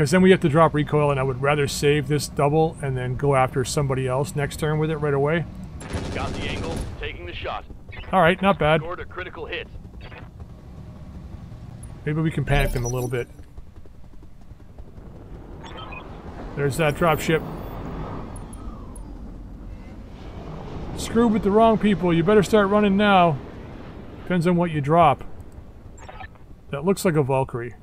Because then we have to drop recoil, and I would rather save this double and then go after somebody else next turn with it right away. Got the angle, taking the shot. All right, not bad. Scored a critical hit. Maybe we can panic them a little bit. There's that dropship. Screwed with the wrong people. You better start running now. Depends on what you drop. That looks like a Valkyrie.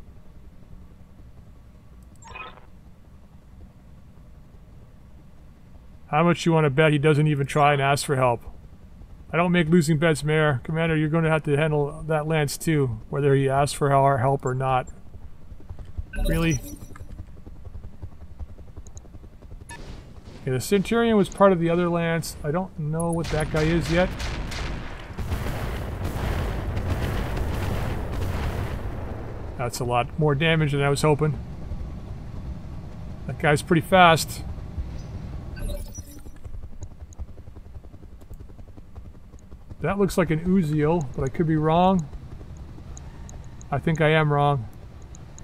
How much you want to bet he doesn't even try and ask for help? I don't make losing bets, Mayor. Commander, you're going to have to handle that lance too, whether he asks for our help or not. Really? Okay, the Centurion was part of the other lance. I don't know what that guy is yet. That's a lot more damage than I was hoping. That guy's pretty fast. That looks like an Uziel, but I could be wrong. I think I am wrong.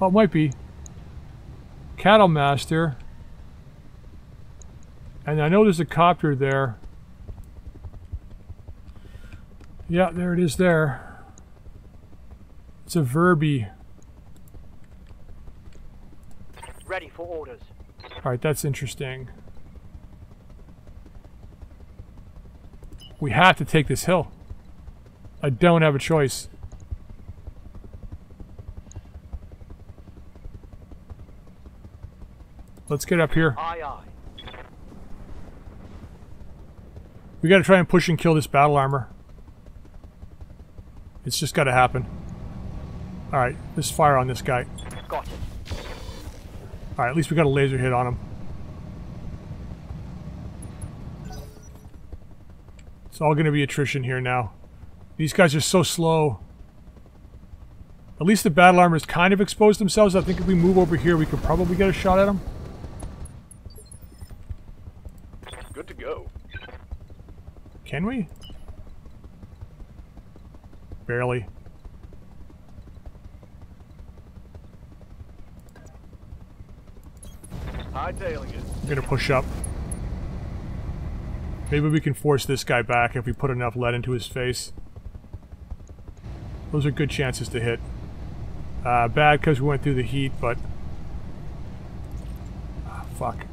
Oh, it might be. Cattlemaster. And I know there's a copter there. Yeah, there it is there. It's a Urbie. Ready for orders. Alright, that's interesting. We have to take this hill. I don't have a choice. Let's get up here. Aye, aye. We gotta try and push and kill this battle armor. It's just gotta happen. Alright, let's fire on this guy. Got it. Alright, at least we got a laser hit on him. It's all gonna be attrition here now. These guys are so slow. At least the battle armor's kind of exposed themselves. I think if we move over here, we could probably get a shot at them. Good to go. Can we? Barely. It. I'm gonna push up. Maybe we can force this guy back if we put enough lead into his face. Those are good chances to hit. Uh, bad because we went through the heat, but... Ah, fuck.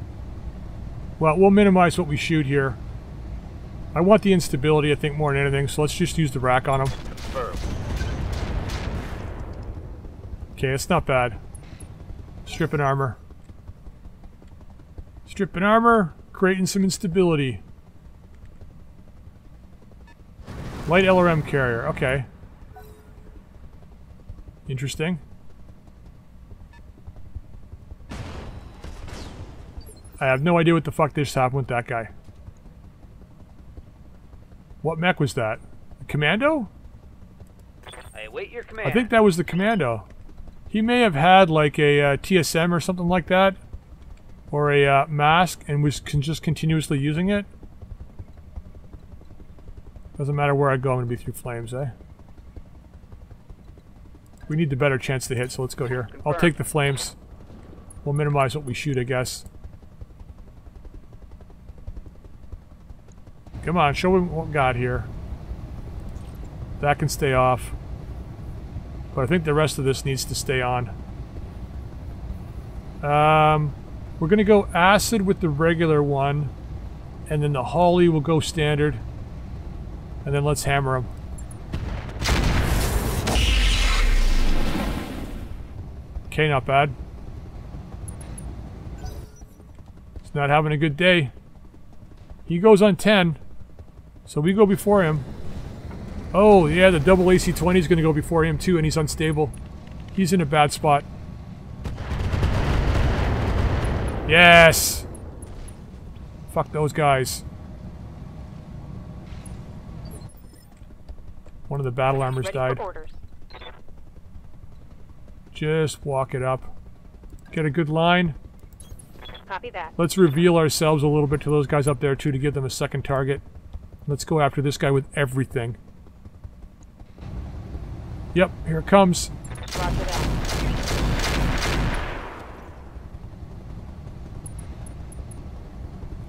Well, we'll minimize what we shoot here. I want the instability, I think, more than anything, so let's just use the rack on him. Okay, it's not bad. Stripping armor. Stripping armor, creating some instability. Light LRM carrier, okay. Interesting. I have no idea what the fuck just happened with that guy. What mech was that? A commando? I await your command. I think that was the commando. He may have had like a uh, TSM or something like that, or a uh, MASC, and was con just continuously using it. Doesn't matter where I go, I'm gonna be through flames, eh? We need the better chance to hit, so let's go here. I'll take the flames. We'll minimize what we shoot, I guess. Come on, show him what we got here. That can stay off. But I think the rest of this needs to stay on. Um, we're going to go acid with the regular one. And then the Holly will go standard. And then let's hammer him. Okay, not bad. He's not having a good day. He goes on 10. So we go before him. Oh, yeah, the double AC-20 is going to go before him too, and he's unstable. He's in a bad spot. Yes! Fuck those guys. One of the battle armors died. Just walk it up. Get a good line. Copy that. Let's reveal ourselves a little bit to those guys up there, too, to give them a second target. Let's go after this guy with everything. Yep, here it comes.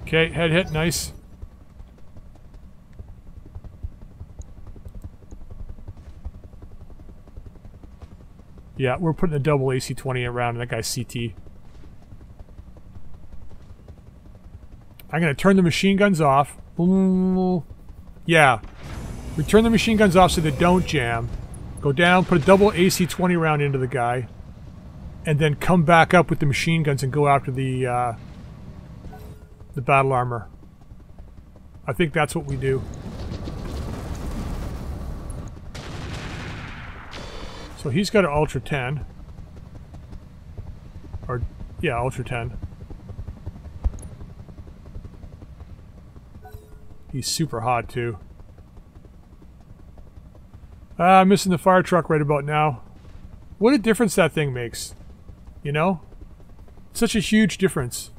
Okay, head hit, nice. Yeah, we're putting a double AC-20 around that guy's CT. I'm going to turn the machine guns off. Yeah. We turn the machine guns off so they don't jam. Go down, put a double AC-20 round into the guy. And then come back up with the machine guns and go after the, uh, the battle armor. I think that's what we do. So he's got an Ultra 10. Or, yeah, Ultra 10. He's super hot, too. Ah, I'm missing the fire truck right about now. What a difference that thing makes. You know? Such a huge difference.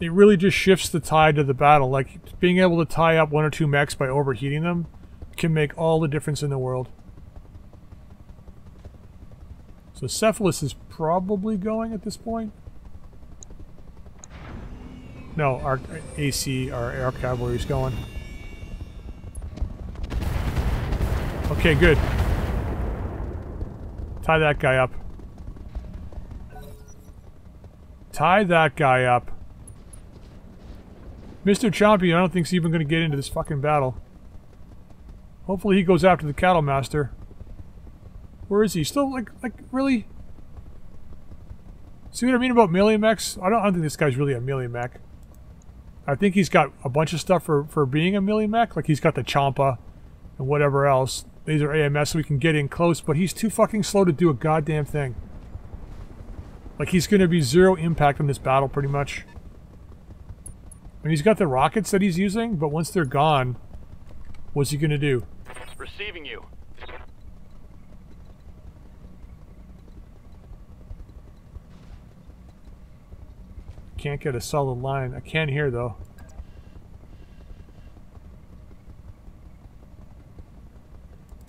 It really just shifts the tide of the battle. Like, being able to tie up one or two mechs by overheating them can make all the difference in the world. So Cephalus is probably going at this point. No, our AC, our air cavalry is going. Okay, good. Tie that guy up. Tie that guy up. Mr. Chompy, I don't think he's even going to get into this fucking battle. Hopefully he goes after the Cattlemaster. Where is he? Still, like, like, really? See what I mean about melee mechs? I don't, I don't think this guy's really a melee mech. I think he's got a bunch of stuff for, for being a melee mech. Like, he's got the Champa and whatever else. These are AMS so we can get in close, but he's too fucking slow to do a goddamn thing. Like, he's going to be zero impact on this battle, pretty much. And he's got the rockets that he's using, but once they're gone, what's he going to do? Receiving you. Can't get a solid line. I can hear, though.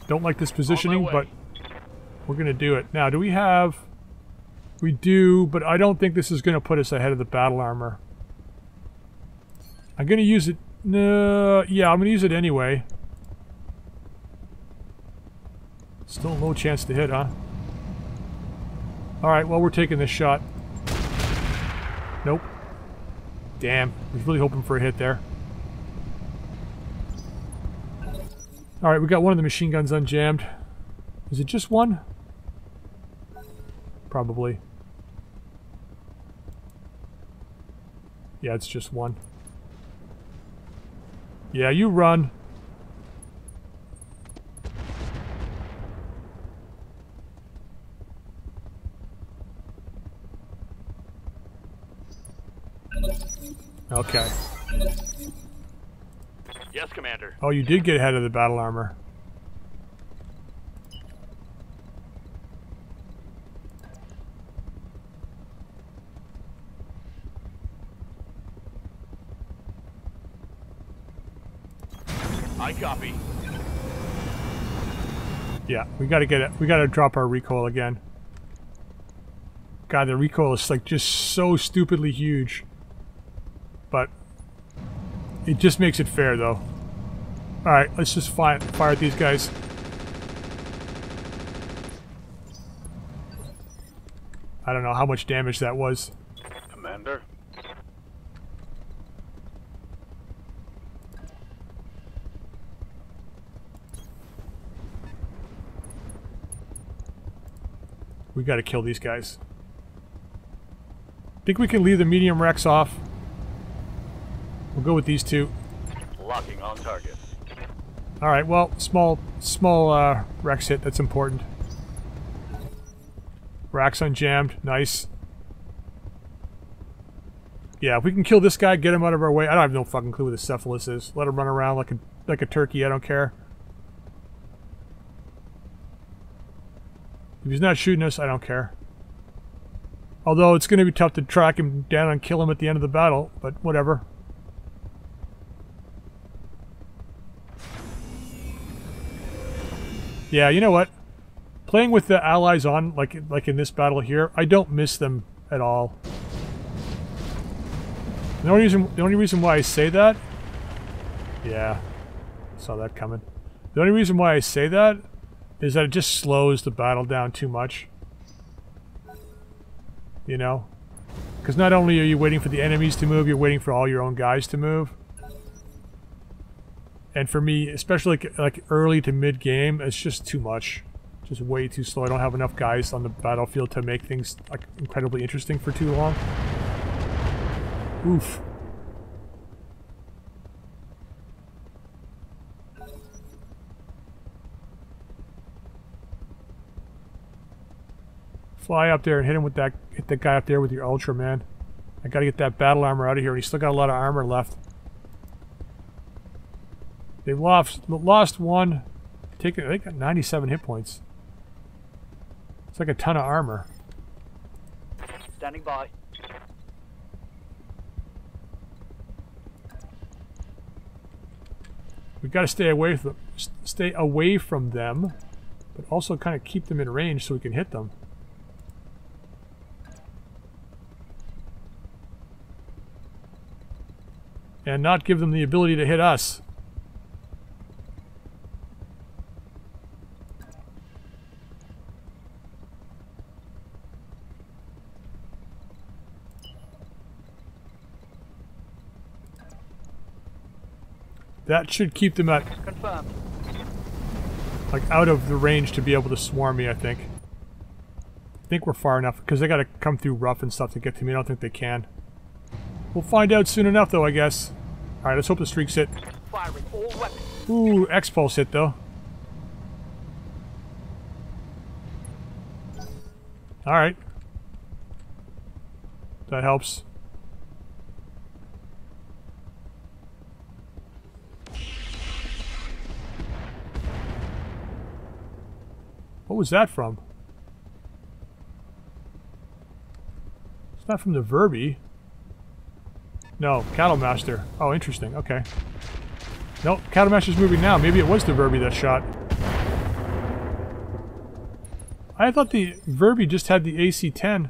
Don't like this positioning, but we're going to do it. Now, do we have... We do, but I don't think this is going to put us ahead of the battle armor. I'm going to use it... No, yeah, I'm going to use it anyway. Still low chance to hit, huh? Alright, well, we're taking this shot. Nope. Damn. I was really hoping for a hit there. Alright, we got one of the machine guns unjammed. Is it just one? Probably. Yeah, it's just one. Yeah, you run. Okay. Yes, Commander. Oh, you did get ahead of the battle armor. I copy. Yeah, we gotta get it. We gotta drop our recoil again. God, the recoil is like just so stupidly huge. It just makes it fair, though. All right, let's just fire, fire at these guys. I don't know how much damage that was. Commander. We gotta kill these guys. Think we can leave the medium Rex off? We'll go with these two. Locking on target. Alright, well, small, small, uh, Rex hit, that's important. Racks unjammed, nice. Yeah, if we can kill this guy, get him out of our way. I don't have no fucking clue what the Cephalus is. Let him run around like a, like a turkey, I don't care. If he's not shooting us, I don't care. Although it's going to be tough to track him down and kill him at the end of the battle, but whatever. Yeah, you know what? Playing with the allies on, like like in this battle here, I don't miss them at all. The only reason the only reason why I say that, yeah, saw that coming. The only reason why I say that is that it just slows the battle down too much. You know, because not only are you waiting for the enemies to move, you're waiting for all your own guys to move. And for me, especially like, like early to mid game, it's just too much. Just way too slow. I don't have enough guys on the battlefield to make things like incredibly interesting for too long. Oof. Fly up there and hit him with that hit that guy up there with your ultra man. I gotta get that battle armor out of here. He's still got a lot of armor left. They lost lost one. Taken they got 97 hit points. It's like a ton of armor. Standing by. We've got to stay away from stay away from them, but also kind of keep them in range so we can hit them. And not give them the ability to hit us. That should keep them at Confirmed. like out of the range to be able to swarm me, I think. I think we're far enough, because they gotta come through rough and stuff to get to me. I don't think they can. We'll find out soon enough, though, I guess. Alright, let's hope the streaks hit. Firing all weapons. Ooh, X-Pulse hit, though. Alright. That helps. What was that from? It's not from the Urbie. No, Cattlemaster. Oh, interesting. Okay. Nope, Cattlemaster's moving now. Maybe it was the Urbie that shot. I thought the Urbie just had the AC-10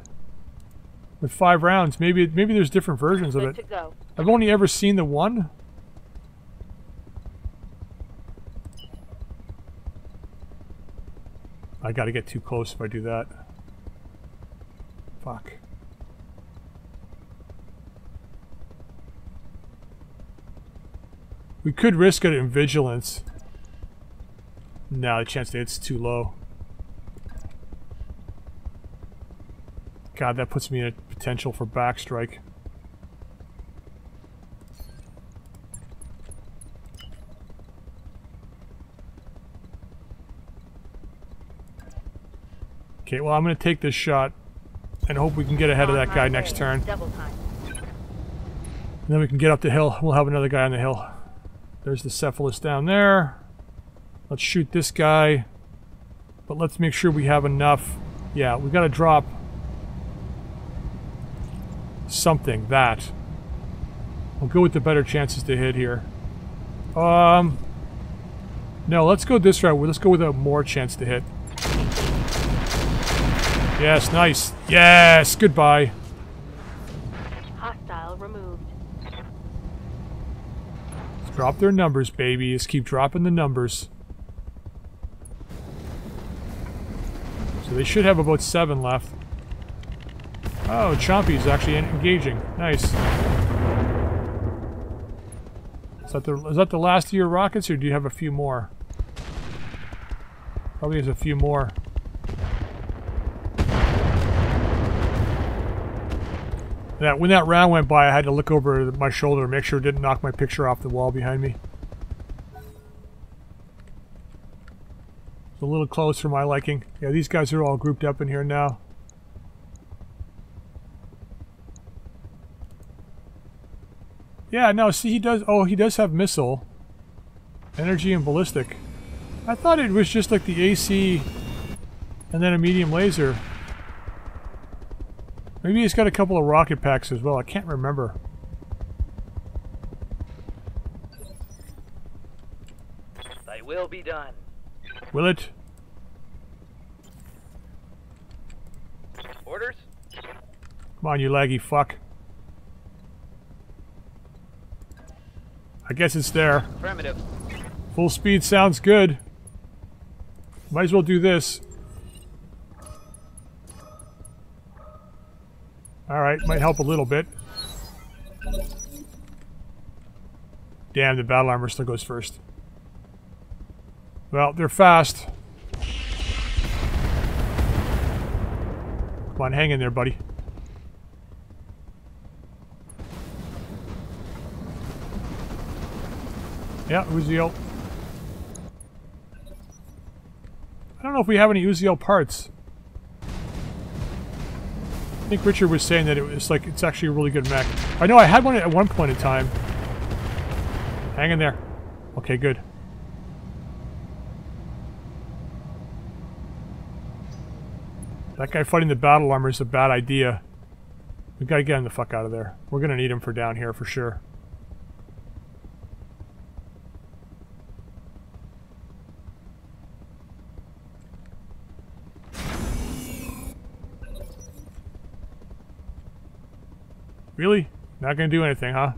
with five rounds. Maybe maybe there's different versions of it. I've only ever seen the one. I gotta get too close if I do that. Fuck. We could risk it in vigilance. No, the chance that it's too low. God, that puts me in a potential for backstrike. Okay, well, I'm going to take this shot and hope we can get ahead of that guy next turn. And then we can get up the hill. We'll have another guy on the hill. There's the Cephalus down there. Let's shoot this guy. But let's make sure we have enough. Yeah, we got to drop something. That. We'll go with the better chances to hit here. Um. No, let's go this route. Let's go with a more chance to hit. Yes, nice. Yes, goodbye. Hostile removed. Let's drop their numbers, baby. Let's keep dropping the numbers. So they should have about seven left. Oh, Chompy's actually engaging. Nice. Is that, the, is that the last of your rockets, or do you have a few more? Probably has a few more. That when that round went by, I had to look over my shoulder to make sure it didn't knock my picture off the wall behind me. It's a little close for my liking. Yeah, these guys are all grouped up in here now. Yeah, no, see, he does. Oh, he does have missile, energy, and ballistic. I thought it was just like the AC and then a medium laser. Maybe he's got a couple of rocket packs as well. I can't remember. They will be done. Will it? Orders? Come on, you laggy fuck. I guess it's there. Affirmative. Full speed sounds good. Might as well do this. Alright, might help a little bit. Damn, the battle armor still goes first. Well, they're fast. Come on, hang in there, buddy. Yeah, Uziel. I don't know if we have any Uziel parts. Think Richard was saying that it was like it's actually a really good mech. I know I had one at one point in time. Hang in there. Okay, good. That guy fighting the battle armor is a bad idea. We gotta get him the fuck out of there. We're gonna need him for down here for sure. Really? Not gonna do anything, huh?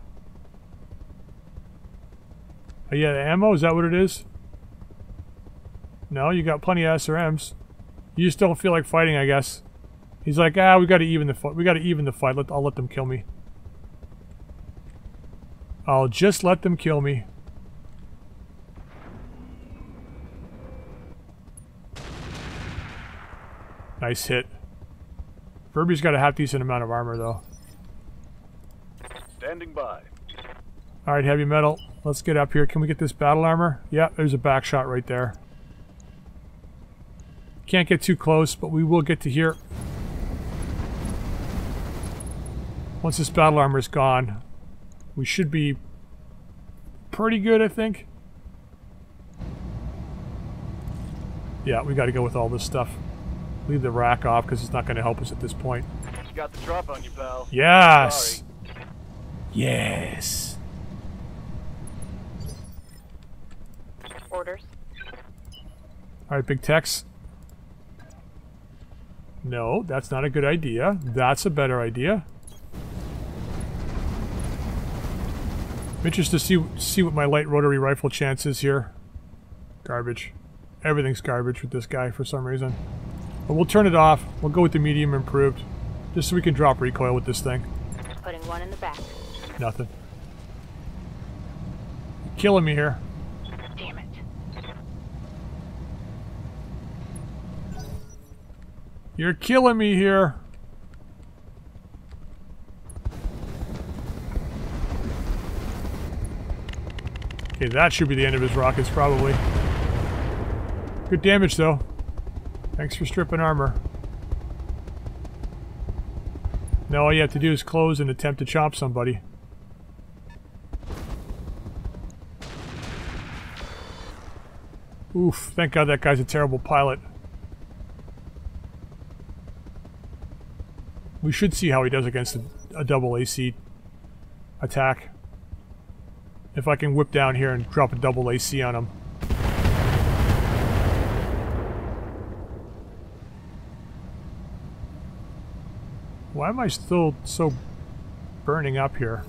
Oh yeah, the ammo, is that what it is? No, you got plenty of SRMs. You just don't feel like fighting, I guess. He's like, ah, we gotta even the fight. We gotta even the fight. Let, I'll let them kill me. I'll just let them kill me. Nice hit. Furby's got a half decent amount of armor, though. Standing by. Alright, heavy metal. Let's get up here. Can we get this battle armor? Yeah, there's a back shot right there. Can't get too close, but we will get to here. Once this battle armor is gone, we should be pretty good, I think. Yeah, we got to go with all this stuff. Leave the rack off because it's not going to help us at this point. You got the drop on you, pal. Yes! Sorry. Yes! Orders. Alright, Big Tex. No, that's not a good idea. That's a better idea. I'm interested to see see what my light rotary rifle chance is here. Garbage. Everything's garbage with this guy for some reason. But we'll turn it off. We'll go with the medium improved. Just so we can drop recoil with this thing. Putting one in the back. Nothing. Killing me here. Damn it. You're killing me here. Okay, that should be the end of his rockets, probably. Good damage, though. Thanks for stripping armor. Now all you have to do is close and attempt to chop somebody. Oof, thank god that guy's a terrible pilot. We should see how he does against a, a double AC attack. If I can whip down here and drop a double AC on him. Why am I still so burning up here?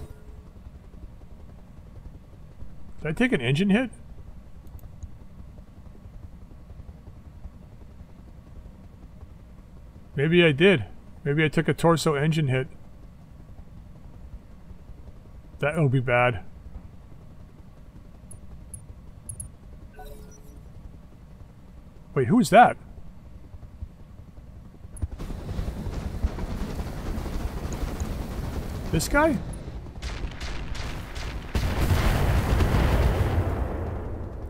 Did I take an engine hit? Maybe I did. Maybe I took a torso engine hit. That'll be bad. Wait, who is that? This guy?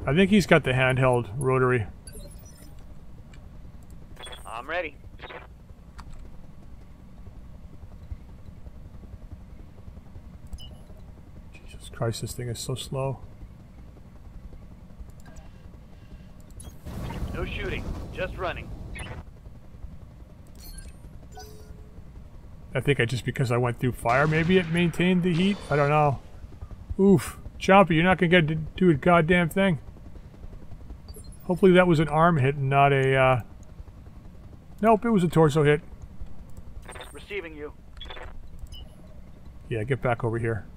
I think he's got the handheld rotary. I'm ready. Christ, this thing is so slow. No shooting, just running. I think I just because I went through fire, maybe it maintained the heat. I don't know. Oof. Chompy, you're not going to get to do a goddamn thing. Hopefully that was an arm hit and not a, uh... Nope, it was a torso hit. Receiving you. Yeah, get back over here.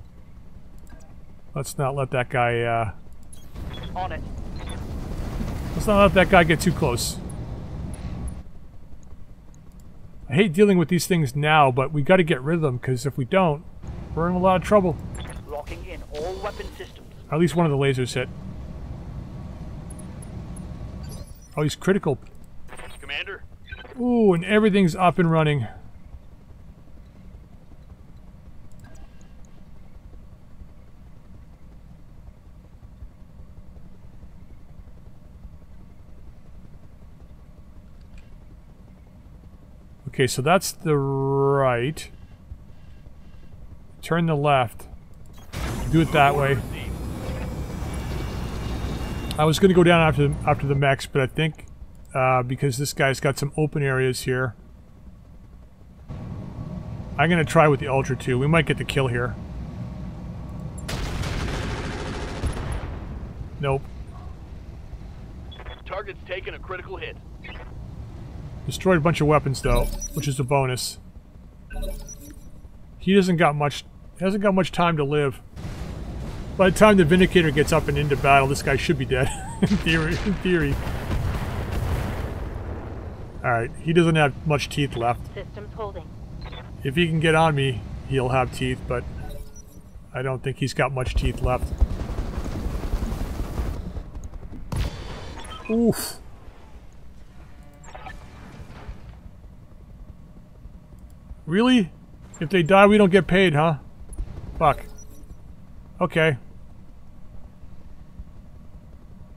Let's not let that guy, uh, On it. let's not let that guy get too close. I hate dealing with these things now, but we gotta get rid of them, because if we don't, we're in a lot of trouble. Locking in all weapon systems. At least one of the lasers hit. Oh, he's critical. Commander, Ooh, and everything's up and running. Okay, so that's the right. Turn the left. Do it that way. I was going to go down after the, after the mechs, but I think uh, because this guy's got some open areas here, I'm going to try with the Ultra too. We might get the kill here. Nope. Target's taken a critical hit. Destroyed a bunch of weapons though, which is a bonus. He doesn't got much hasn't got much time to live. By the time the Vindicator gets up and into battle, this guy should be dead. in theory in theory. Alright, he doesn't have much teeth left. Systems holding. If he can get on me, he'll have teeth, but I don't think he's got much teeth left. Oof. Really? If they die, we don't get paid, huh? Fuck. Okay.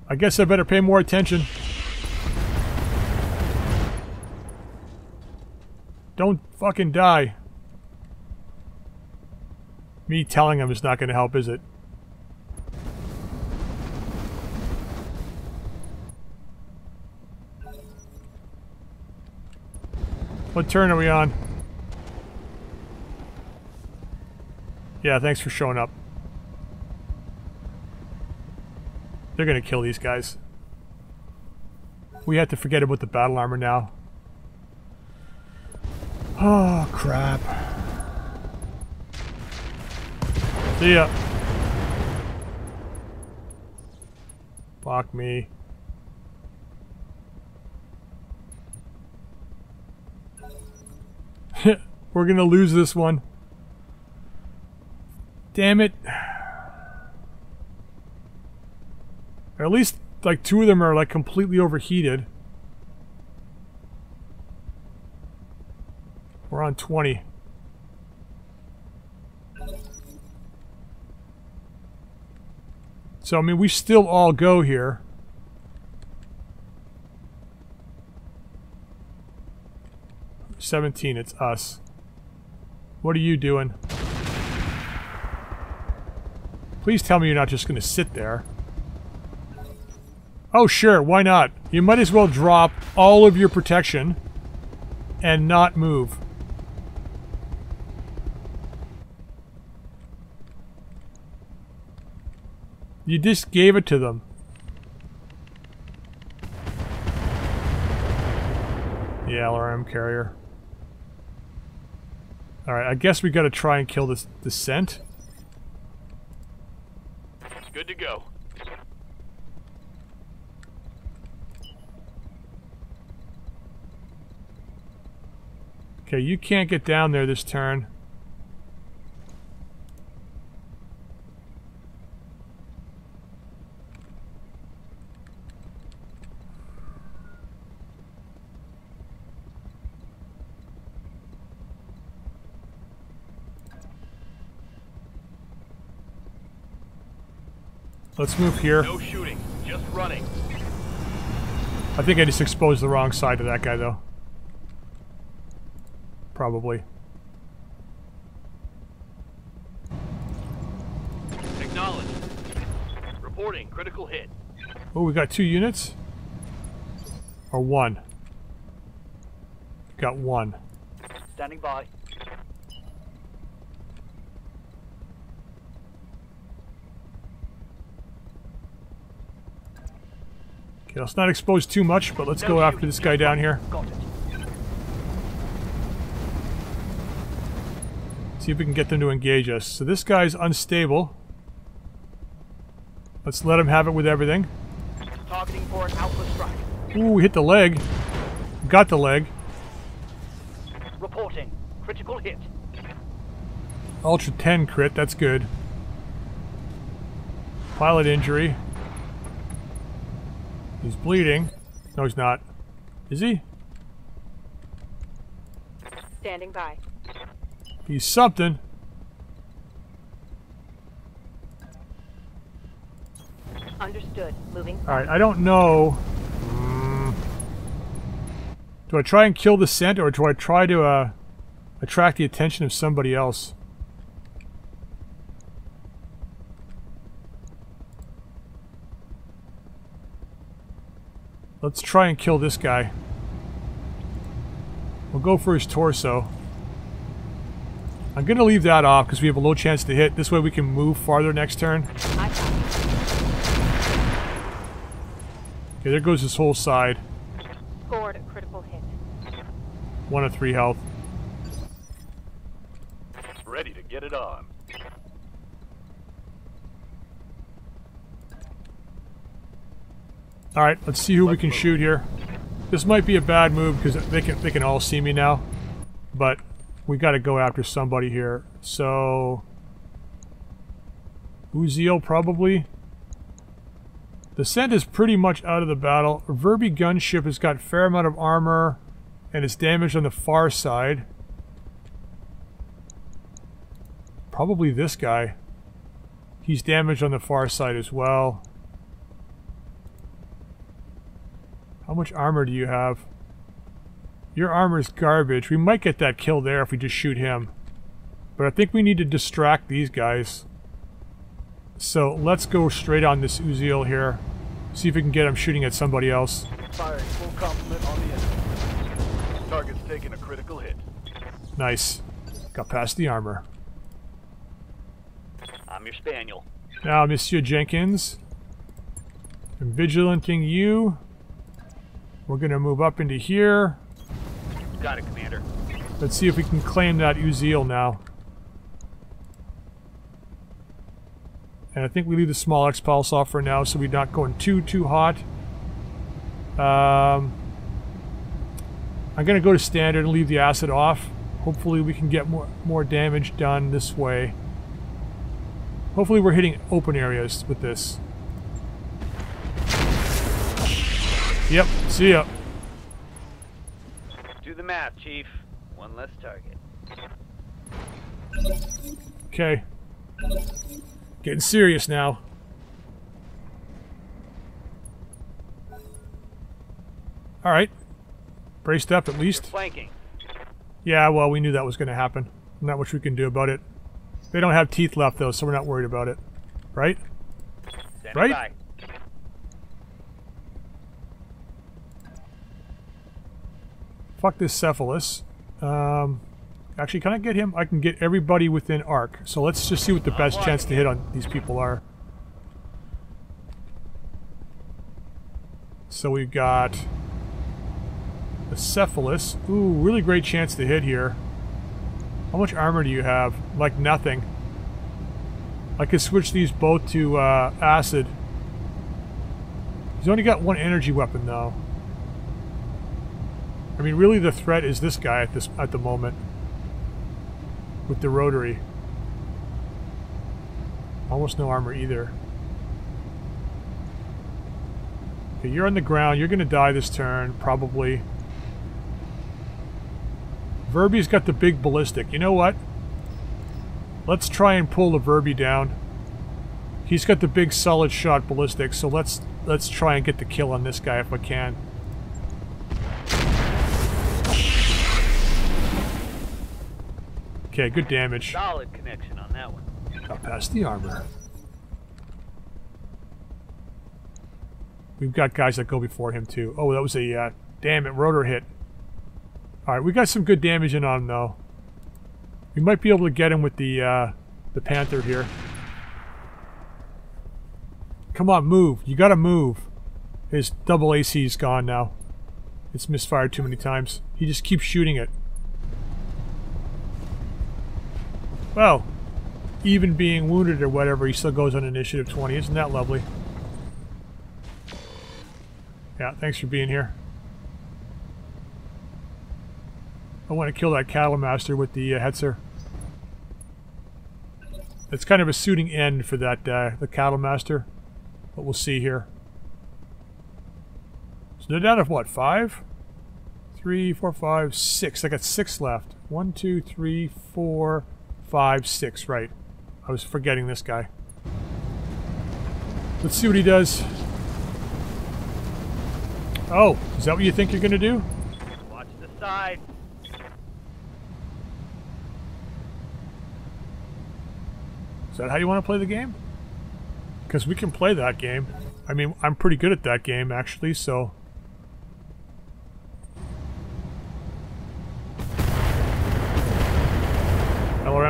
I guess I better pay more attention. Don't fucking die. Me telling him is not going to help, is it? What turn are we on? Yeah, thanks for showing up. They're gonna kill these guys. We have to forget about the battle armor now. Oh, crap. See ya. Fuck me. We're gonna lose this one. Damn it. At least, like, two of them are, like, completely overheated. We're on 20. So, I mean, we still all go here. Seventeen, it's us. What are you doing? Please tell me you're not just going to sit there. Oh, sure, why not? You might as well drop all of your protection and not move. You just gave it to them. The LRM carrier. Alright, I guess we gotta try and kill this descent. Good to go. Okay, you can't get down there this turn. Let's move here. No shooting, just running. I think I just exposed the wrong side to that guy, though. Probably. Acknowledged. Reporting critical hit. Oh, we got two units? Or one? Got one. Standing by. Let's not expose too much, but let's go after this guy down here. See if we can get them to engage us. So this guy's unstable. Let's let him have it with everything. Targeting for an alpha strike. Ooh, we hit the leg. Got the leg. Reporting. Critical hit. Ultra 10 crit, that's good. Pilot injury. He's bleeding. No, he's not. Is he? Standing by. He's something. Understood. Moving. Alright, I don't know. Mm. Do I try and kill the scent, or do I try to uh, attract the attention of somebody else? Let's try and kill this guy. We'll go for his torso. I'm going to leave that off because we have a low chance to hit. This way we can move farther next turn. Okay, there goes his whole side. Scored a critical hit. One of three health. Ready to get it on. Alright, let's see who we can shoot here. This might be a bad move because they can they can all see me now. But we gotta go after somebody here. So Uziel probably. The scent is pretty much out of the battle. Verby gunship has got fair amount of armor and it's damaged on the far side. Probably this guy. He's damaged on the far side as well. How much armor do you have? Your armor's garbage. We might get that kill there if we just shoot him. But I think we need to distract these guys. So let's go straight on this Uziel here. See if we can get him shooting at somebody else. Firing full complement on the enemy. Target's taking a critical hit. Nice. Got past the armor. I'm your spaniel. Now, Monsieur Jenkins. I'm vigilanting you. We're going to move up into here. Got it, Commander. Let's see if we can claim that Uziel now. And I think we leave the small X-Pulse off for now so we're not going too, too hot. Um, I'm going to go to standard and leave the acid off. Hopefully we can get more, more damage done this way. Hopefully we're hitting open areas with this. Yep, see ya. Do the math, Chief. One less target. Okay. Getting serious now. Alright. Braced up at least. Flanking. Yeah, well, we knew that was going to happen. Not much we can do about it. They don't have teeth left, though, so we're not worried about it. Right? Standing Right? by. Fuck this Cephalus. Um, actually, can I get him? I can get everybody within arc. So let's just see what the best chance to hit on these people are. So we've got the Cephalus. Ooh, really great chance to hit here. How much armor do you have? Like nothing. I could switch these both to uh, acid. He's only got one energy weapon though. I mean, really, the threat is this guy at this at the moment with the rotary. Almost no armor either. Okay, you're on the ground. You're gonna die this turn, probably. Verby's got the big ballistic. You know what? Let's try and pull the Verby down. He's got the big solid shot ballistic, so let's let's try and get the kill on this guy if I can. Okay, good damage. Solid connection on that one. Got past the armor. We've got guys that go before him too. Oh, that was a uh, damn it rotor hit. All right, we got some good damage in on him though. We might be able to get him with the uh, the panther here. Come on, move! You gotta move. His double AC's gone now. It's misfired too many times. He just keeps shooting it. Well, even being wounded or whatever, he still goes on initiative 20. Isn't that lovely? Yeah, thanks for being here. I want to kill that Cattlemaster with the uh, Hetzer. It's kind of a suiting end for that uh, the Cattlemaster, but we'll see here. So they're down to what? Five, three, four, five, six. I got six left. One, two, three, four, five, six. Right. I was forgetting this guy. Let's see what he does. Oh, is that what you think you're going to do? Watch the side. Is that how you want to play the game? Because we can play that game. I mean, I'm pretty good at that game, actually, so...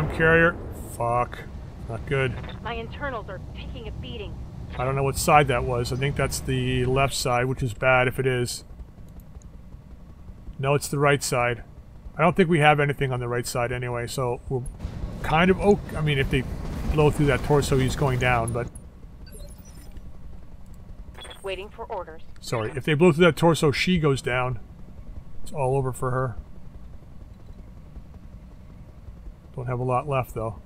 Carrier? Fuck. Not good. My internals are taking a beating. I don't know what side that was. I think that's the left side, which is bad if it is. No, it's the right side. I don't think we have anything on the right side anyway, so we're kind of... Oh, I mean, if they blow through that torso, he's going down, but... Waiting for orders. Sorry, if they blow through that torso, she goes down. It's all over for her. Don't have a lot left, though.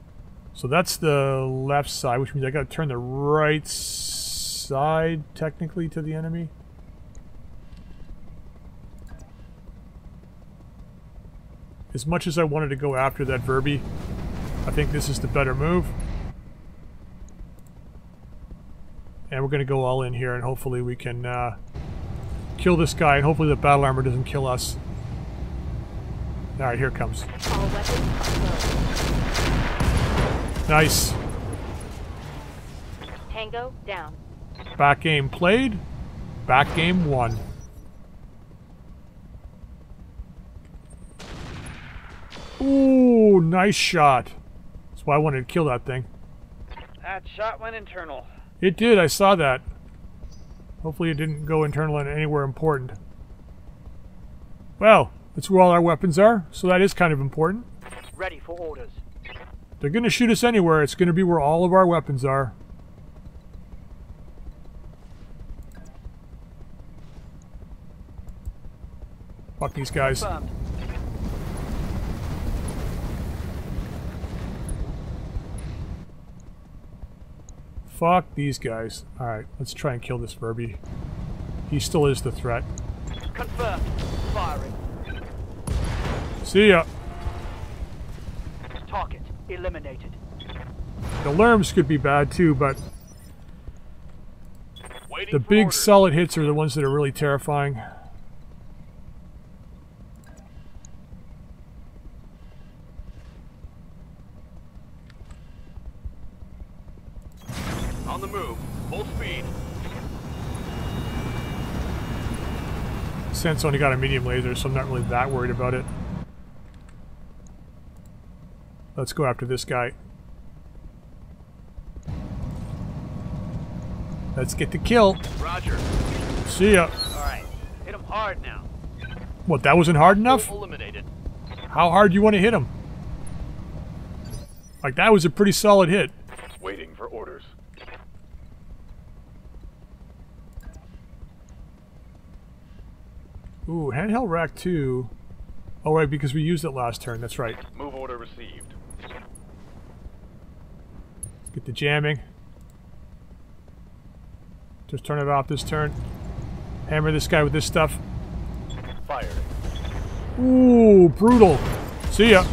So that's the left side, which means I gotta turn the right side, technically, to the enemy. As much as I wanted to go after that Verby, I think this is the better move. And we're going to go all in here, and hopefully we can uh, kill this guy, and hopefully the battle armor doesn't kill us. Alright, here it comes. All weapons. Nice. Tango down. Back game played. Back game won. Ooh, nice shot. That's why I wanted to kill that thing. That shot went internal. It did, I saw that. Hopefully it didn't go internal and anywhere important. Well, that's where all our weapons are, so that is kind of important. Ready for orders. They're gonna shoot us anywhere, it's gonna be where all of our weapons are. Fuck these guys. Confirmed. Fuck these guys. Alright, let's try and kill this Verby. He still is the threat. Confirmed. Firing. See ya! Target eliminated. The Lerms could be bad too, but Waiting the big orders. solid hits are the ones that are really terrifying. On the move. Full speed. Sense only got a medium laser, so I'm not really that worried about it. Let's go after this guy. Let's get the kill. Roger. See ya. Alright. Hit him hard now. What, that wasn't hard enough? Eliminated. How hard do you want to hit him? Like, that was a pretty solid hit. Waiting for orders. Ooh, handheld rack 2. Oh, right, because we used it last turn. That's right. Move order received. Get the jamming. Just turn it off this turn. Hammer this guy with this stuff. Fire. Ooh, brutal. See ya.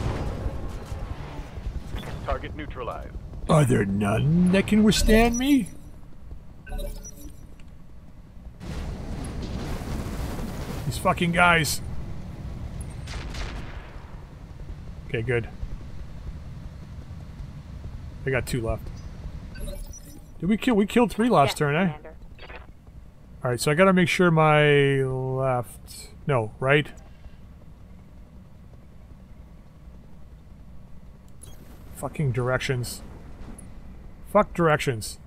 Target neutralized. Are there none that can withstand me? These fucking guys. Okay, good. I got two left. Did we kill? We killed three last Yes, turn, eh? Commander. All right, so I gotta make sure my left, no, right. Fucking directions. Fuck directions.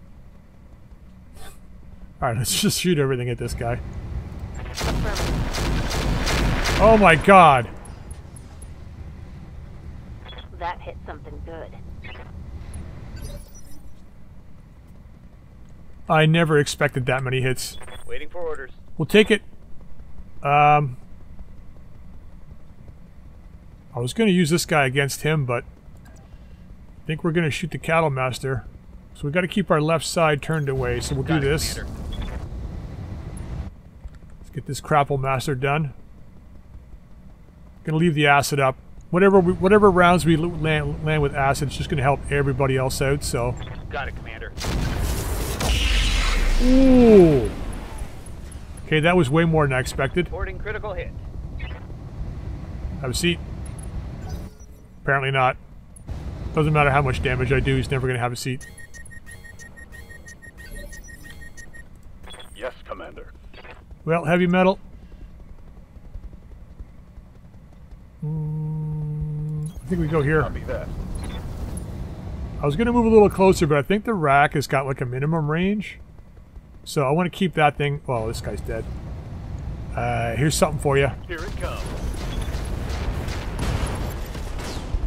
All right, let's just shoot everything at this guy. Oh my god! That hit something good. I never expected that many hits. Waiting for orders. We'll take it. Um, I was going to use this guy against him, but I think we're going to shoot the Cattlemaster. So we've got to keep our left side turned away. So we'll Got do it, this. Commander. Let's get this crapple master done. Gonna leave the acid up. Whatever we, whatever rounds we land, land with acid, it's just gonna help everybody else out. So, Got it, Commander. Ooh. Okay, that was way more than I expected. Reporting critical hit. Have a seat. Apparently not. Doesn't matter how much damage I do, he's never gonna have a seat. Yes, Commander. Well, heavy metal. Mm, I think we go here. Copy that. I was going to move a little closer, but I think the rack has got like a minimum range. So I want to keep that thing... Well, this guy's dead. Uh, here's something for you. Here it comes.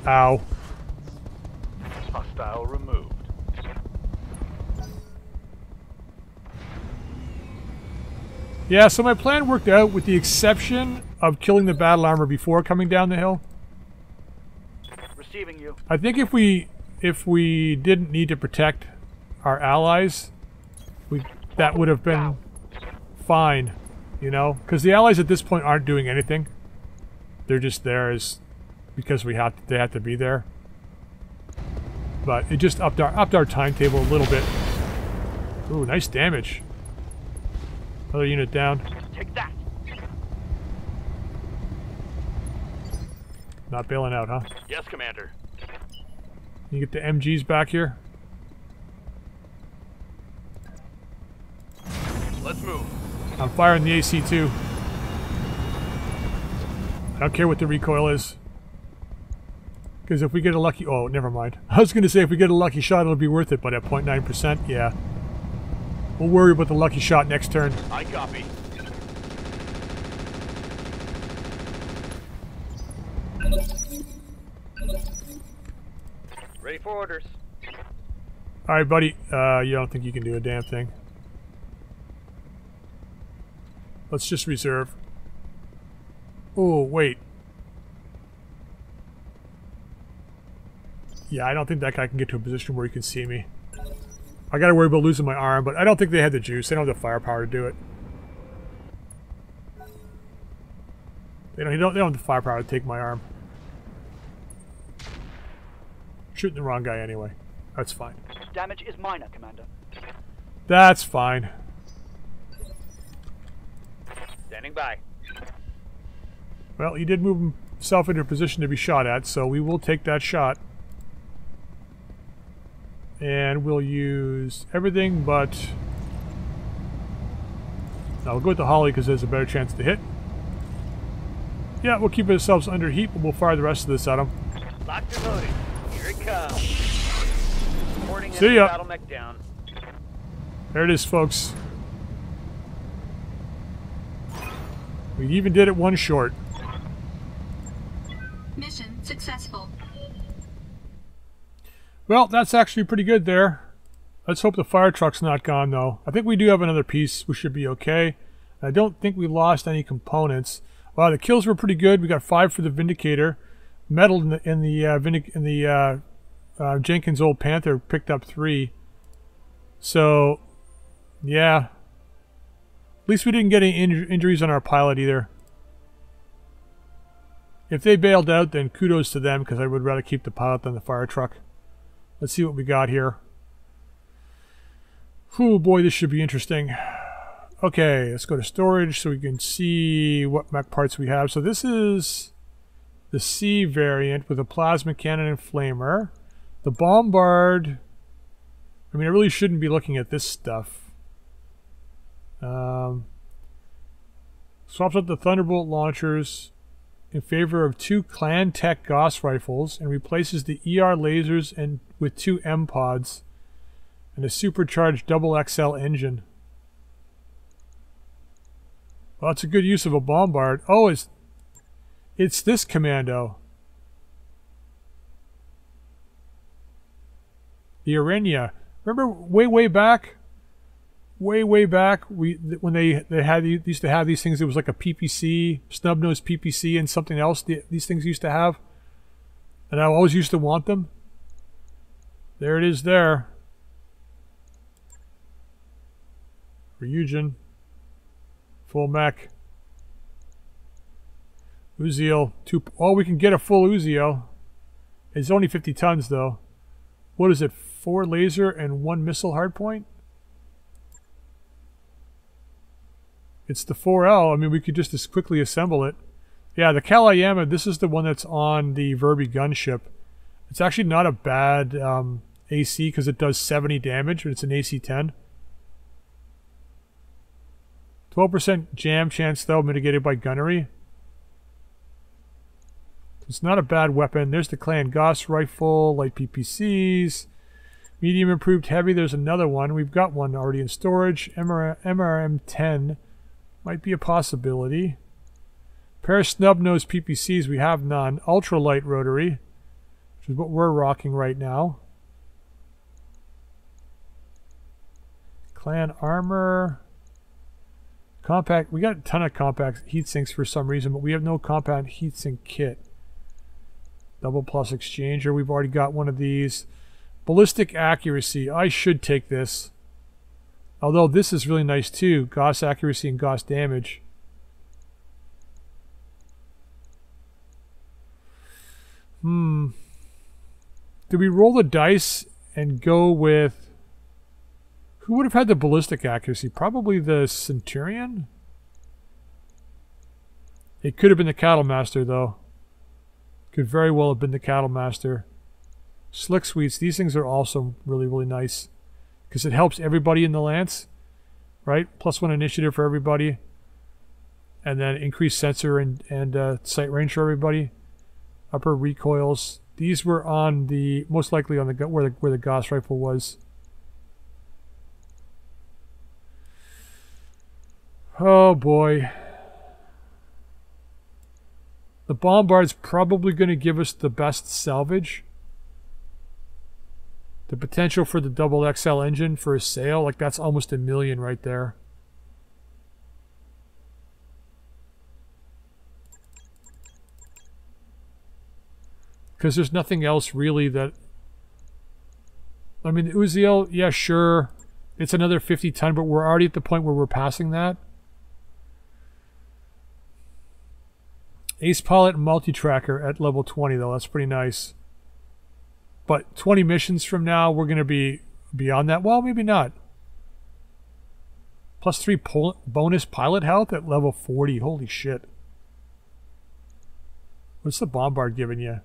Ow. Hostile removed. Yeah, so my plan worked out with the exception of killing the battle armor before coming down the hill. Receiving you. I think if we if we didn't need to protect our allies, we that would have been fine, you know, because the allies at this point aren't doing anything. They're just there as because we have to, they have to be there. But it just upped our upped our timetable a little bit. Ooh, nice damage. Another unit down. Take that. Not bailing out, huh? Yes, Commander. You get the MGs back here. Let's move. I'm firing the AC-2. I don't care what the recoil is. Because if we get a lucky... Oh, never mind. I was going to say if we get a lucky shot, it'll be worth it, but at 0.9%, yeah. We'll worry about the lucky shot next turn. I copy. Ready for orders. Alright, buddy. Uh, you don't think you can do a damn thing. Let's just reserve. Oh, wait. Yeah, I don't think that guy can get to a position where he can see me. I gotta worry about losing my arm, but I don't think they had the juice. They don't have the firepower to do it. They don't, they don't, they don't have the firepower to take my arm. Shooting the wrong guy anyway. That's fine. Damage is minor, Commander. That's fine. Standing by. Well, he did move himself into a position to be shot at, so we will take that shot. And we'll use everything but... Now we'll go with the Holly because there's a better chance to hit. Yeah, we'll keep ourselves under heat, but we'll fire the rest of this at him. Locked and loaded. Here it comes. Reporting See ya. battle mech down. There it is, folks. We even did it one short. Mission successful. Well, that's actually pretty good there. Let's hope the fire truck's not gone, though. I think we do have another piece. We should be okay. I don't think we lost any components. Wow, the kills were pretty good. We got five for the Vindicator. Metal in the in the uh, Vindic- in the uh, uh, Jenkins Old Panther picked up three. So, yeah. Least we didn't get any inj- injuries on our pilot either. If they bailed out, then kudos to them because I would rather keep the pilot than the fire truck. Let's see what we got here. Oh boy, this should be interesting. Okay, let's go to storage so we can see what mech parts we have. So this is the C variant with a plasma cannon and flamer. The bombard. I mean, I really shouldn't be looking at this stuff. Um, swaps out the Thunderbolt launchers in favor of two Clan Tech Gauss rifles and replaces the ER lasers and with two M pods and a supercharged double XL engine. Well, that's a good use of a bombard. Oh, it's it's this commando. The Arenya. Remember way way back way way back we when they they had they used to have these things it was like a ppc snub nose ppc and something else the, these things used to have. And i always used to want them. There it is there. Ryujin full mech. Uziel two oh we can get a full Uziel. It's only 50 tons though. What is it four laser and one missile hardpoint It's the 4L. I mean, we could just as quickly assemble it. Yeah, the Kalayama, this is the one that's on the Verby gunship. It's actually not a bad um, AC because it does 70 damage, but it's an AC 10. 12% jam chance, though, mitigated by gunnery. It's not a bad weapon. There's the Clan Gauss rifle, light PPCs. Medium improved heavy, there's another one. We've got one already in storage. MR MRM 10. Might be a possibility. Pair of snub-nosed PPCs, we have none. Ultralight rotary, which is what we're rocking right now. Clan armor. Compact, we got a ton of compact heat sinks for some reason, but we have no compact heatsink kit. Double plus exchanger, we've already got one of these. Ballistic accuracy, I should take this. Although this is really nice too. Gauss accuracy and Gauss damage. Hmm. Do we roll the dice and go with... Who would have had the ballistic accuracy? Probably the Centurion? It could have been the Cattlemaster though. Could very well have been the Cattlemaster. Slick Sweets, these things are also really, really nice because it helps everybody in the lance, right? Plus one initiative for everybody, and then increased sensor and and uh, sight range for everybody. Upper recoils. These were on the most likely on the where the where the Gauss rifle was. Oh boy. The Bombard's probably going to give us the best salvage. The potential for the double XL engine for a sale, like that's almost a million right there. Because there's nothing else really that... I mean, the Uziel, yeah, sure. It's another 50 ton, but we're already at the point where we're passing that. Ace Pilot multi-tracker at level 20, though. That's pretty nice. But 20 missions from now, we're going to be beyond that. Well, maybe not. Plus 3 bonus pilot health at level 40. Holy shit. What's the Bombard giving you?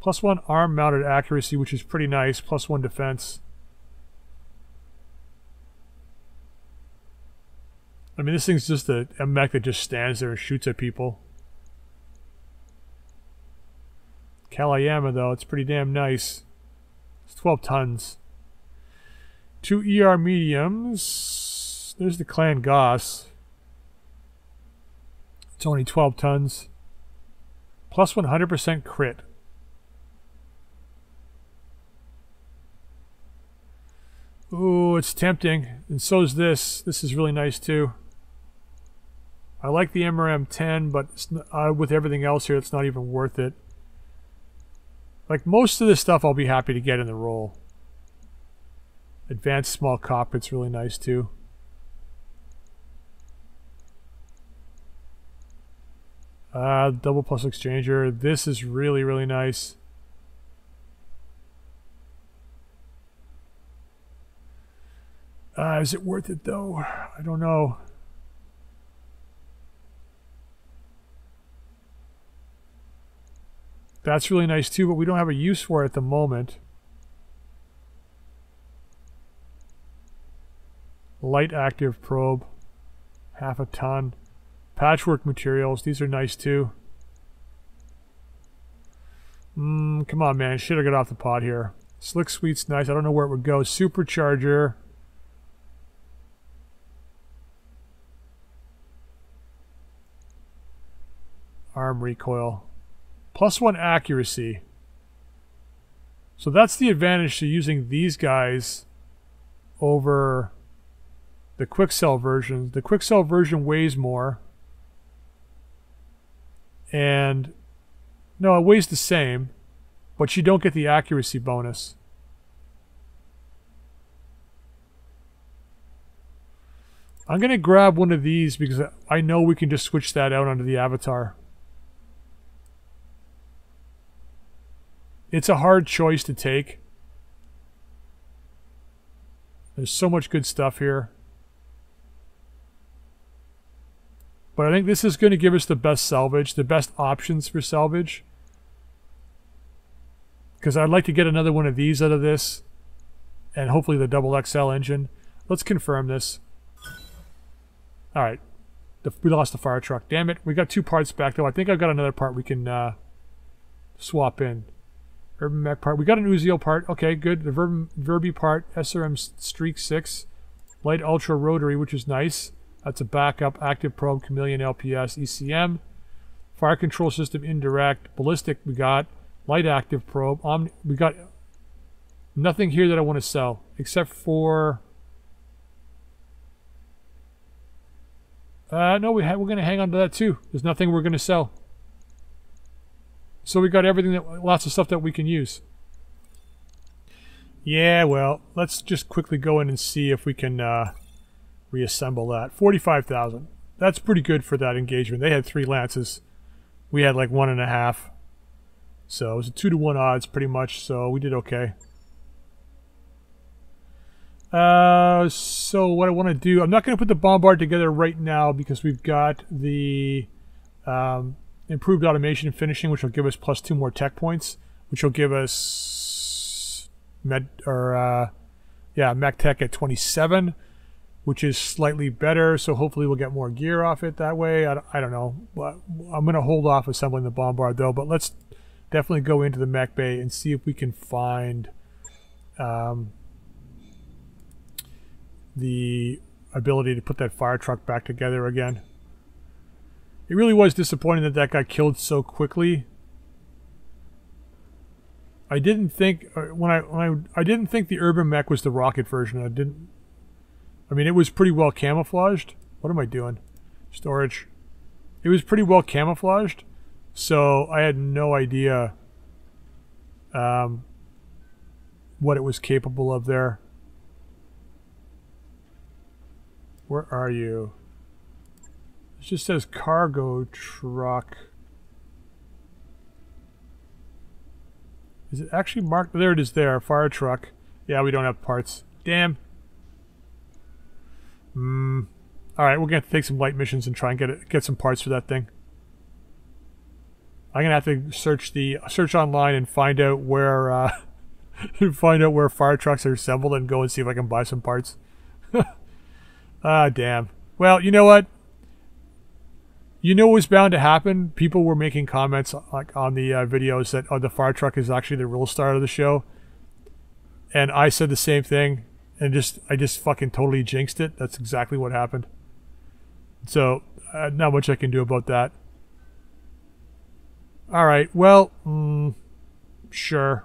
Plus 1 arm mounted accuracy, which is pretty nice. Plus 1 defense. I mean, this thing's just a, a mech that just stands there and shoots at people. Kalayama, though, it's pretty damn nice. It's 12 tons. Two ER mediums. There's the Clan Gauss. It's only 12 tons. Plus 100% crit. Ooh, it's tempting. And so is this. This is really nice too. I like the MRM 10, but uh, with everything else here, it's not even worth it. Like most of this stuff I'll be happy to get in the roll. Advanced small cockpit's really nice too. Uh, double plus exchanger. This is really, really nice. Uh, is it worth it though? I don't know. That's really nice too, but we don't have a use for it at the moment. Light active probe. Half a ton. Patchwork materials. These are nice too. Mmm, come on, man. Should have got off the pot here. Slick Sweet's nice. I don't know where it would go. Supercharger. Arm recoil plus one accuracy. So that's the advantage to using these guys over the Quikscell version. The Quikscell version weighs more. And no, it weighs the same, but you don't get the accuracy bonus. I'm going to grab one of these because I know we can just switch that out onto the avatar. It's a hard choice to take. There's so much good stuff here. But I think this is going to give us the best salvage, the best options for salvage. Because I'd like to get another one of these out of this. And hopefully the double XL engine. Let's confirm this. Alright. We lost the fire truck. Damn it. We got two parts back though. I think I've got another part we can uh, swap in. Urban Mech part. We got an Uziel part. Okay, good. The Verb Verbi part. SRM Streak 6. Light Ultra Rotary, which is nice. That's a backup. Active Probe, Chameleon LPS, ECM. Fire Control System Indirect. Ballistic we got. Light Active Probe. We got nothing here that I want to sell. Except for... Uh, no, we we're going to hang on to that too. There's nothing we're going to sell. So we got everything that lots of stuff that we can use. Yeah, well, let's just quickly go in and see if we can uh, reassemble that. 45,000. That's pretty good for that engagement. They had three lances. We had like one and a half. So it was a two to one odds pretty much, so we did okay. Uh, so what I want to do, I'm not going to put the bombard together right now because we've got the um, improved automation and finishing, which will give us plus two more tech points, which will give us med or uh, yeah, mech tech at 27, which is slightly better. So hopefully we'll get more gear off it that way. I, I don't know, I'm going to hold off assembling the bombard though. But let's definitely go into the mech bay and see if we can find um, the ability to put that fire truck back together again. It really was disappointing that that got killed so quickly. I didn't think uh, when I when I I didn't think the urban mech was the rocket version. I didn't. I mean, it was pretty well camouflaged. What am I doing? Storage. It was pretty well camouflaged, so I had no idea um, what it was capable of there. Where are you? It just says cargo truck. Is it actually marked? There it is there. Fire truck. Yeah, we don't have parts. Damn. Hmm. Alright, we're going to take some light missions and try and get it, get some parts for that thing. I'm going to have to search the search online and find out where uh, find out where fire trucks are assembled and go and see if I can buy some parts. ah, damn. Well, you know what? You know what was bound to happen? People were making comments like on the uh, videos that oh, the fire truck is actually the real star of the show, and I said the same thing, and just I just fucking totally jinxed it. That's exactly what happened. So uh, not much I can do about that. All right, well, mm, sure.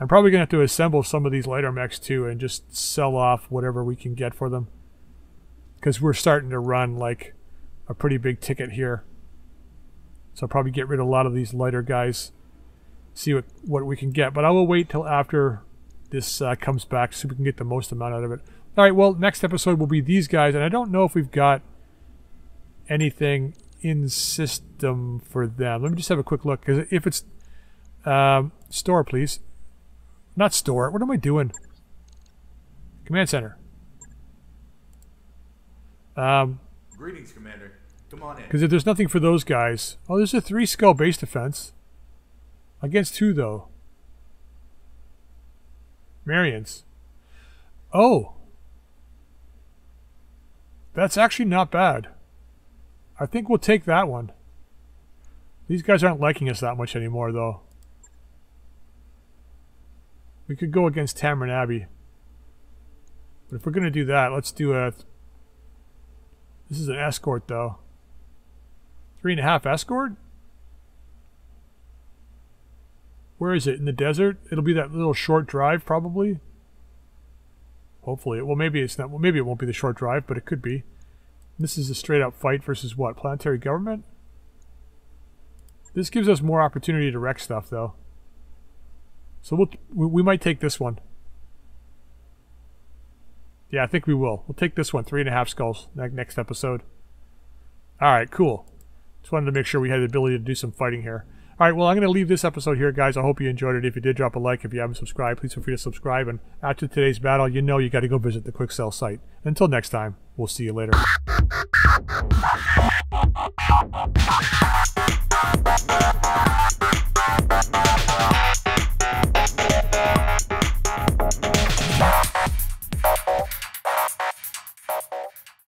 I'm probably gonna have to assemble some of these lighter mechs too, and just sell off whatever we can get for them, because we're starting to run like a pretty big ticket here. So I'll probably get rid of a lot of these lighter guys, see what, what we can get. But I will wait till after this uh, comes back so we can get the most amount out of it. All right, well, next episode will be these guys, and I don't know if we've got anything in system for them. Let me just have a quick look, because if it's um, store, please. Not store. What am I doing? Command center. Um, Greetings, Commander. Come on in. Because if there's nothing for those guys... Oh, there's a three skull base defense. Against who, though? Marians. Oh. That's actually not bad. I think we'll take that one. These guys aren't liking us that much anymore, though. We could go against Tamron Abbey. But if we're going to do that, let's do a this is an escort, though. Three and a half escort? Where is it? In the desert? It'll be that little short drive, probably. Hopefully, well, maybe it's not. Well, maybe it won't be the short drive, but it could be. This is a straight up fight versus what? Planetary government. This gives us more opportunity to wreck stuff, though. So we'll, we we might take this one. Yeah, I think we will. We'll take this one. Three and a half skulls ne- next episode. All right, cool. Just wanted to make sure we had the ability to do some fighting here. All right, well, I'm going to leave this episode here, guys. I hope you enjoyed it. If you did, drop a like. If you haven't subscribed, please feel free to subscribe. And after today's battle, you know you got to go visit the Quikscell site. Until next time, we'll see you later.